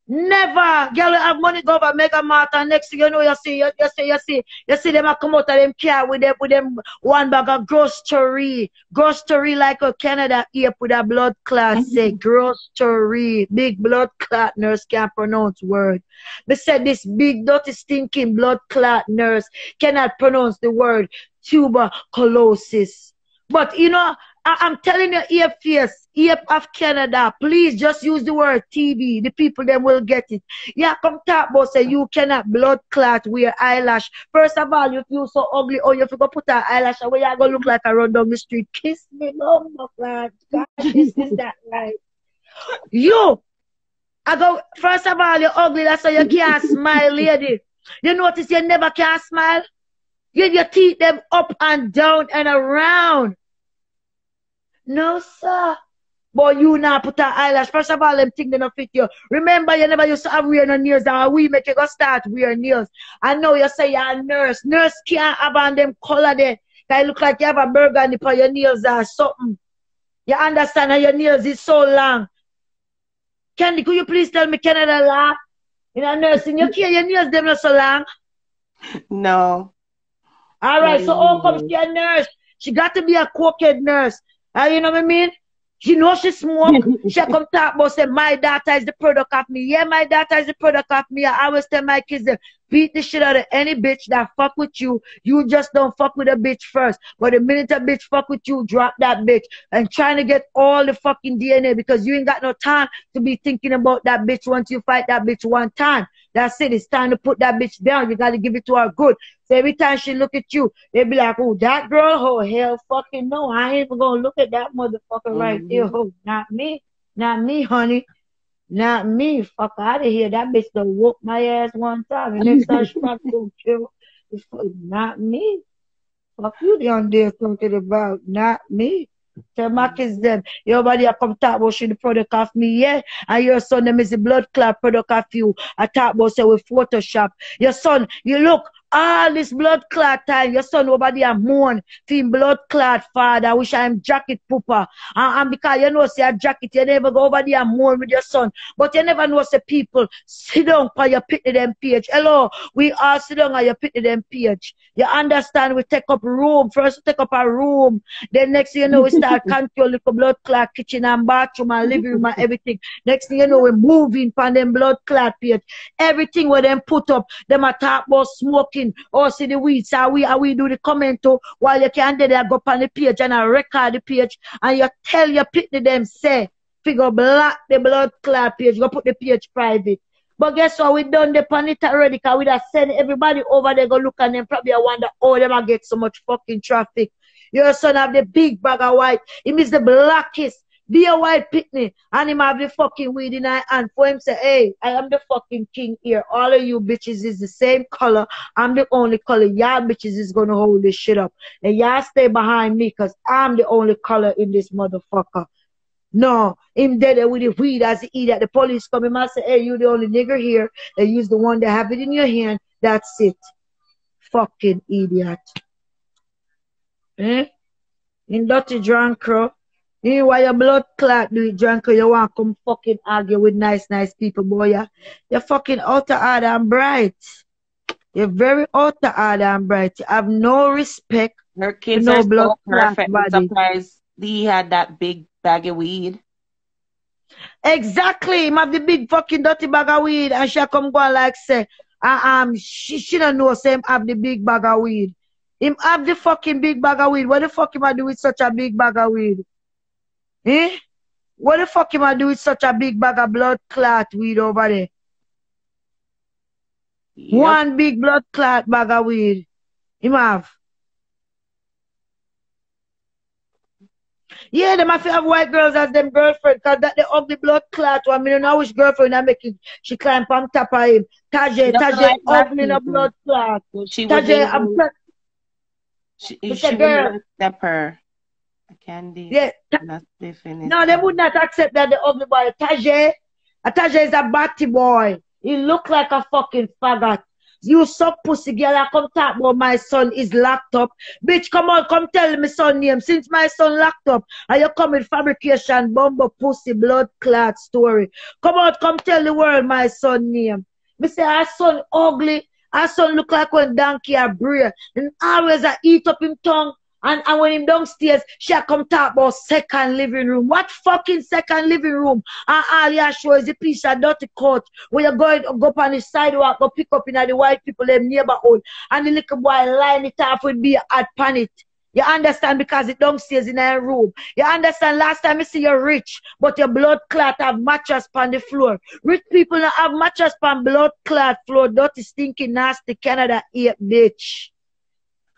Never. Girl will have money go over Mega Mart and next thing you know, you see, you, you see, you see, you see them a come out of them car with them, with them one bag of grocery. Grocery like a Canada here with a blood clot say grocery. Big blood clot nurse can't pronounce word. They said this big dirty stinking blood clot nurse cannot pronounce the word tuberculosis. But you know, I, am telling you, earpiece, ear of Canada, please just use the word TV. The people then will get it. Yeah, come talk about say you cannot blood clot wear eyelash. First of all, you feel so ugly, oh, you forgot put an eyelash away, you gonna look like I run down the street. Kiss me, oh, no, no, God, this is that right. You, I go, first of all, you're ugly, that's why you can't smile, lady. You notice you never can smile? You your teeth them up and down and around. No, sir. But you now put an eyelash. First of all, them think they don't fit you. Remember, you never used to have wear no nails. Now we make you go start wear nails. I know you say you're a nurse. Nurse can't have on them color there. They look like you have a burgundy for your nails or something. You understand how your nails is so long. Candy, could you please tell me Canada law? In a nursing, you care your nails them not so long? No. All right, so how come she a nurse? She got to be a cokehead nurse. Uh, you know what I mean? She know she smoke. [LAUGHS] she come talk about say my daughter is the product of me. Yeah, my daughter is the product of me. I always tell my kids beat the shit out of any bitch that fuck with you. You just don't fuck with a bitch first. But the minute a bitch fuck with you, drop that bitch. And trying to get all the fucking DNA because you ain't got no time to be thinking about that bitch once you fight that bitch one time. That's it. It's time to put that bitch down. You got to give it to her good. So every time she look at you, they be like, oh, that girl, oh, hell fucking no. I ain't even going to look at that motherfucker mm-hmm. right there. Oh, not me. Not me, honey. Not me. Fuck out of here. That bitch done whoop my ass one time. And next time she probably gonna kill. Not me. Fuck you down there talking about. Not me. Tell my kids them, your body a come talk about she the product of me, yeah? And your son them is the blood clot product of you. I talk about say with Photoshop. Your son, you look, all this blood clot time, your son over there mourn for blood clot father. I wish I'm jacket pooper. And, and because you know, say a jacket, you never go over there mourn with your son. But you never know, say people sit down for your pity them page. Hello, we all sit down on your pity them page. You understand? We take up room. First, we take up a room. Then next thing you know, we start [LAUGHS] control little blood clot kitchen and bathroom and living room and everything. Next thing you know, we're moving from them blood clot page. Everything where them put up, them a talk about smoking talking or see the weeds how we how we do the comment to while you can there go up on the page and I record the page and you tell your pitney them say figure block the blood clot page, go put the page private. But guess what? We done the pan it already because we done send everybody over there go look and them probably I wonder oh them I get so much fucking traffic. Your son have the big bag of white. He means the blackest. Be a white pitney and him have the fucking weed in her hand for him say, hey, I am the fucking king here. All of you bitches is the same color. I'm the only color. Y'all bitches is gonna hold this shit up. And y'all stay behind me because I'm the only color in this motherfucker. No, him dead with the weed as he eat at the police come him and say, hey, you the only nigger here. They use the one that have it in your hand. That's it. Fucking idiot. Eh? In dirty drunk crow. You why your blood clot do it drunk you want to come fucking argue with nice, nice people, boy. Yeah? You're fucking out of order and bright. You're very out of order and bright. You have no respect. Her kids no are blood so perfect. I'm surprised he had that big bag of weed. Exactly. Him have the big fucking dirty bag of weed and she come go like say, uh, um, she, she don't know say him have the big bag of weed. Him have the fucking big bag of weed. What the fuck him I do with such a big bag of weed? Eh? What the fuck am I do with such a big bag of blood clot weed over there? Yep. One big blood clot bag of weed. Him have. Yeah, them have to have white girls as them girlfriend, cause that the ugly blood clot one. I mean, know which girlfriend I make it. She climb on top of him. Taje, Taje, like ugly in a blood clot. She Taje, I'm she, she would step her. Candy. Yeah. Not no, they would not accept that the ugly boy. Taje, Taje is a batty boy. He look like a fucking faggot. You suck pussy girl, I come talk about my son is locked up. Bitch, come on, come tell me son name. Since my son locked up, are you coming fabrication, bumbo pussy, blood clot story. Come on, come tell the world my son name. Me say our son ugly. Our son look like when donkey a bray. And always I eat up him tongue. And, and when him downstairs, she come talk about second living room. What fucking second living room? And all you show is a piece of dirty coat where you're going go up on the sidewalk, go pick up in the white people, them neighborhood. And the little boy line it off with be at pan it. You understand? Because it downstairs in a room. You understand? Last time you see you're rich, but your blood clot have mattress on the floor. Rich people have mattress on blood clot floor. Dirty, stinky, nasty Canada ape, bitch.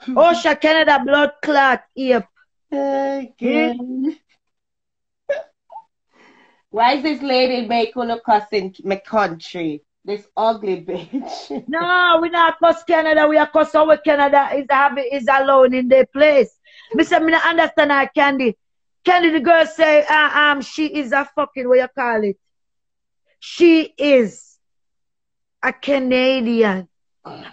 Osha Canada blood clot ape. Again. Why is this lady make you cuss in my country? This ugly bitch. [LAUGHS] No, we not cuss Canada. We are cuss our Canada is having is alone in their place. Mister, say me not understand her Candy. Candy, the girl say, uh, um, she is a fucking what you call it. She is a Canadian.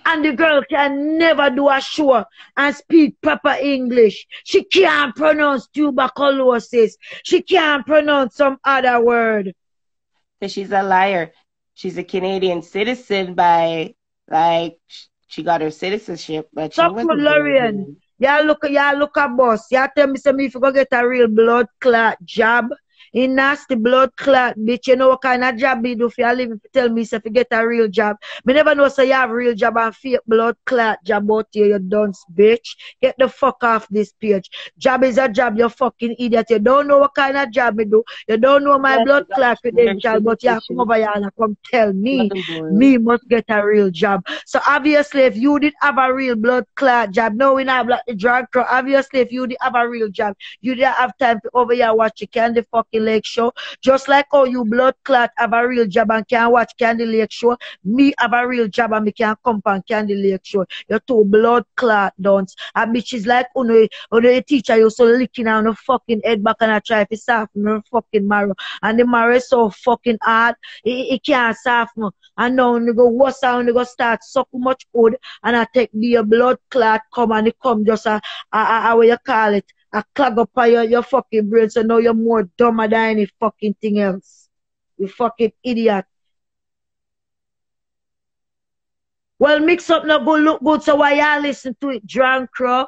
And the girl can never do a show and speak proper English. She can't pronounce tuberculosis. She can't pronounce some other word. So she's a liar. She's a Canadian citizen by like she got her citizenship, but she Stop wasn't Lorian. Y'all look, y'all look at boss. Y'all tell me some if you go get a real blood clot job. In nasty blood clot, bitch. You know what kind of job you do if you live if you tell me if you get a real job. Me never know so you have real job and fake blood clot job out here, you dunce bitch. Get the fuck off this page. Job is a job, you fucking idiot. You don't know what kind of job me do. You don't know my Yes, blood clot credential, but you come over here and come tell me me must get a real job. So obviously, if you did have a real blood clot job, no, we not like the drug. Obviously, if you did have a real job, you didn't have time to over here watch the Kandy fucking Lake show. Just like how you blood clot have a real job and can watch Kandy Lake show, me have a real job and me can come on Kandy Lake show. You're two blood clot. A bitch is like uno, uno your teacher you so licking on the fucking head back and I try to soften her fucking marrow. And the marrow is so fucking hard, it, can't soften. And now you go worse and you go start suck much wood and I take the blood clot come and it come just a, a, a, a what you call it, a clog up your, your fucking brain so now you're more dumber than any fucking thing else. You fucking idiot. Well, mix up no good look good, so why y'all listen to it, drunk crow?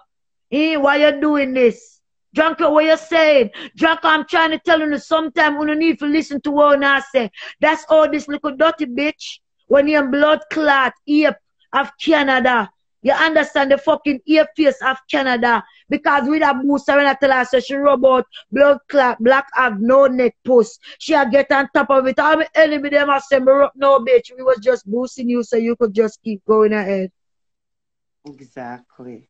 Eh, why you doing this? Drunk what you saying? Drunk, I'm trying to tell you sometime we don't need to listen to what I say. That's all this little dirty bitch. When you're blood clot, ape of Canada. You understand the fucking ear face of Canada. Because with a booster when I tell her so she rub out blood clot, black have no neck post. She a get on top of it. All my enemy them a say me up no bitch. We was just boosting you so you could just keep going ahead. Exactly.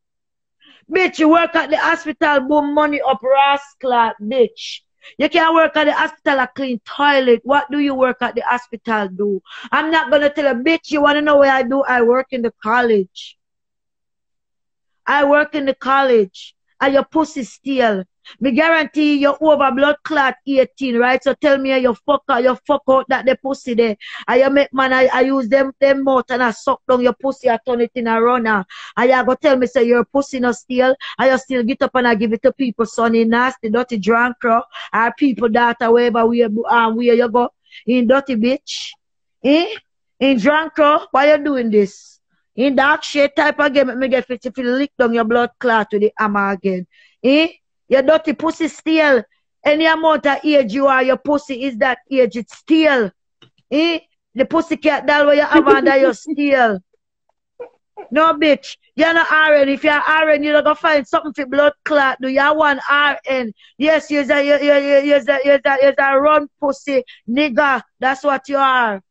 Bitch, you work at the hospital, boom money up rascal, bitch. You can't work at the hospital and clean toilet. What do you work at the hospital do? I'm not gonna tell a bitch you wanna know what I do? I work in the college. I work in the college. And your pussy still. Me guarantee you over blood clot 18, right? So tell me you fuck out, you fuck out that the pussy there. I you make man, I, I use them them mouth and I suck down your pussy, I turn it in a runner. I you go tell me say your pussy no steal, I you still get up and I give it to people, sonny nasty, dirty drunk crow, or people that are wherever we um, where you go. In dirty bitch. Eh? In drunk crow, why you doing this? In dark shade type of game, me get fit if you lick down your blood clot with the hammer again. Eh? Your dirty pussy still. Any amount of age you are, your pussy is that age, it's still. Eh? The pussy cat doll where you have under your still. No, bitch. You're not RN. If you're RN, you're not gonna find something for blood clot. Do you want RN? Yes, you're a, you're, you're, you're, you're, you're, you're a run pussy nigga. That's what you are.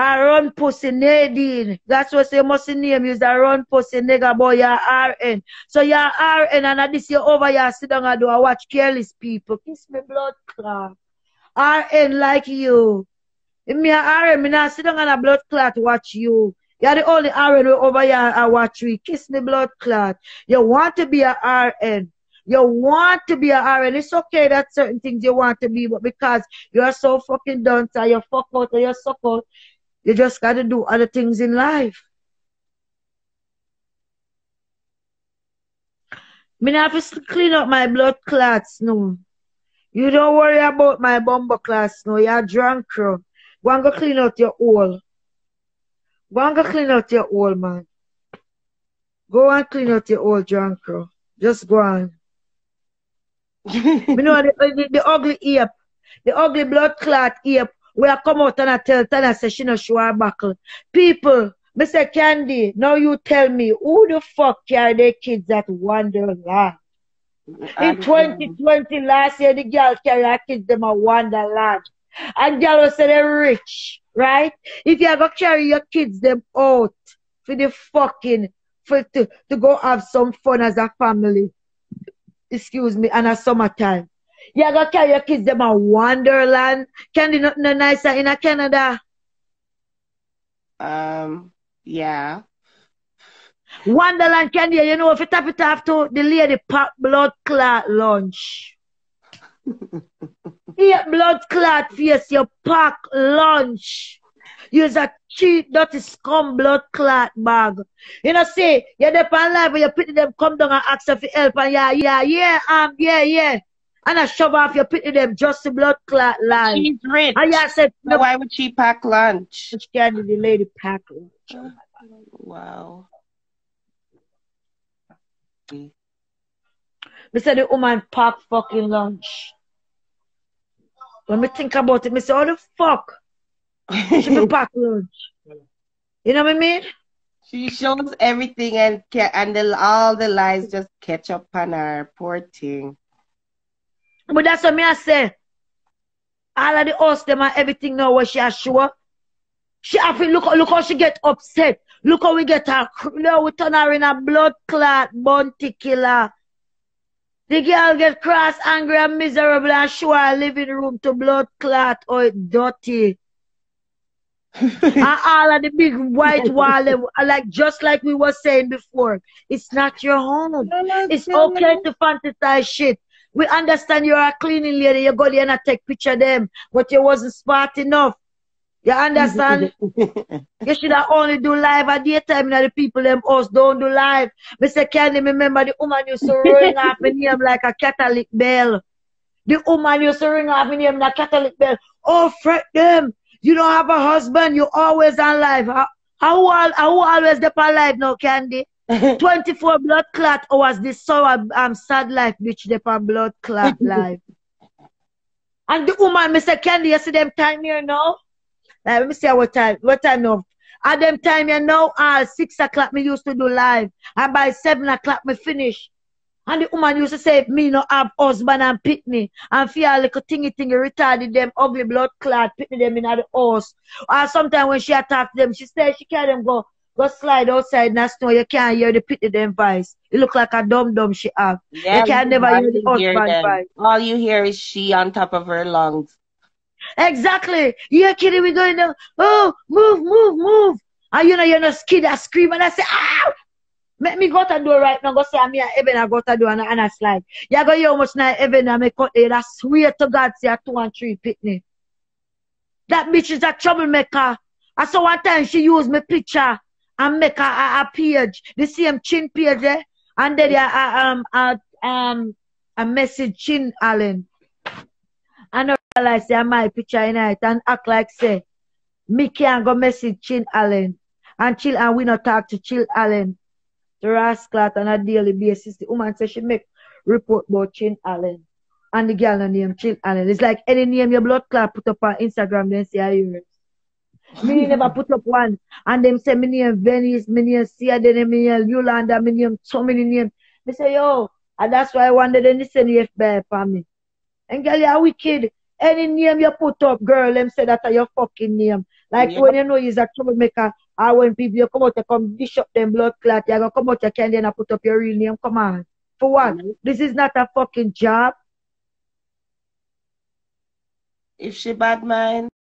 A run pussy Nadine. That's what you must name is a run pussy nigga boy. You're RN. So you're RN and this you over here sit down and do I watch careless people. Kiss me blood clot. RN like you. If me a RN, me not sit down and a blood clot watch you. You're the only RN over here I watch you. Kiss me blood clot. You want to be a RN. You want to be a RN. It's okay that certain things you want to be, but because you're so fucking done, so you fuck out or you suck out, you just gotta do other things in life. Me not have to clean up my blood clots, no. You don't worry about my bumper class, no. You're drunk, bro. Go and go clean out your hole. Go and go clean out your hole, man. Go and clean out your hole, drunk, bro. Just go on. [LAUGHS] Me know the, the, the ugly ape, the ugly blood clot ape, where I come out and I tell Tana say she no show her buckle. People, Mr. Kandy, now you tell me, who the fuck carry their kids at Wonderland? In don't know. 2020, last year, the girl carry her kids them a Wonderland. And girl will say they're rich, right? If you ever carry your kids them out for the fucking, for to, to go have some fun as a family, excuse me, and a summertime. You gonna carry your kids them a Wonderland. Kandy nothing no nicer in a Canada. Um, yeah. Wonderland Kandy, you know, if you tap it off to the lady pack blood clot lunch. [LAUGHS] Eat blood clot face, you pack lunch. Use a cheap, dirty scum blood clot bag. You know, say, you're there on live and you pity them come down and ask for help and yeah, yeah, yeah, um, yeah, yeah. And I shove off your pity them just the blood clot line. She's rich. And I said, So no, why would she pack lunch? Kandy, the lady pack lunch. Oh wow. Me say the woman pack fucking lunch. When me think about it, me say, how the fuck she [LAUGHS] be pack lunch? You know what I mean? She shows everything and and the, all the lies just catch up on her. Poor thing. But that's what me I say. All of the host them and everything now what she has show. She have to look look how she get upset. Look how we get her now we turn her in a blood clot bounty killer. The girl get cross, angry and miserable and show her living room to blood clot or dirty. [LAUGHS] and all of the big white wall, like just like we were saying before, it's not your home. It's okay to fantasize shit. We understand you're a cleaning lady, you go there and I take picture of them, but you wasn't smart enough. You understand? [LAUGHS] you should have only do live at daytime now the people them house don't do live. Mr. Kandy, remember the woman used to ring [LAUGHS] off my name like a Catholic bell. The woman used to ring off my name like a Catholic bell. Oh, fret them. You don't have a husband, you always on live. How, how, how always the on live now, Kandy? 24 blood clot hours this sour um sad life bitch they on blood clot [LAUGHS] life. and the woman, Mr. Kandy, you see them time here now? Like, let me see what time, what time now? At them time here now, uh, six o'clock me used to do live. And by seven o'clock me finish. And the woman used to say, me no have husband and pitney. And feel like a thingy thingy retarded them ugly blood clot, pitney them in the house. Or sometimes when she attack them, she say she can't them go, go slide outside in the snow. You can't hear the pitney them voice. It look like a dumb dumb she have. Yeah, you can never hear the hear husband voice. All you hear is she on top of her lungs. Exactly. Yeah, kitty, we going down. Oh, move, move, move. And you know, you're not skid, I scream and I say, ow! Make me go to door right now. Go say, I'm here, Eben, I go to door and, and I slide. You go hear how much now, Eben, I make cut there. I swear to God, say, a two and three pitney. That bitch is a troublemaker. I saw one time she used my picture and make a, a, a page, the same chin page, eh? And then yeah, um, uh, um, a message chin Allen. And I realize say my picture in it and act like say me can go message Chin Allen and chill and we not talk to Chill Allen. The rascal on a daily basis. The woman say she make report about Chin Allen. And the girl name Chill Allen. It's like any name your blood clot put up on Instagram then say I hear it. Me never put up one. And them say me name Venice, me name Sia, then me name Yolanda, me name so many names. Me say yo, and that's why I wanted them to send the FBI for me. And girl, you're wicked. Any name you put up, girl, them say that are your fucking name. Like Yeah. when you know you're a troublemaker, or when people you come out, you come dish up them blood clot, you're gonna come out, you can't then put up your real name. Come on. For what? Mm-hmm. This is not a fucking job. If she bad mind,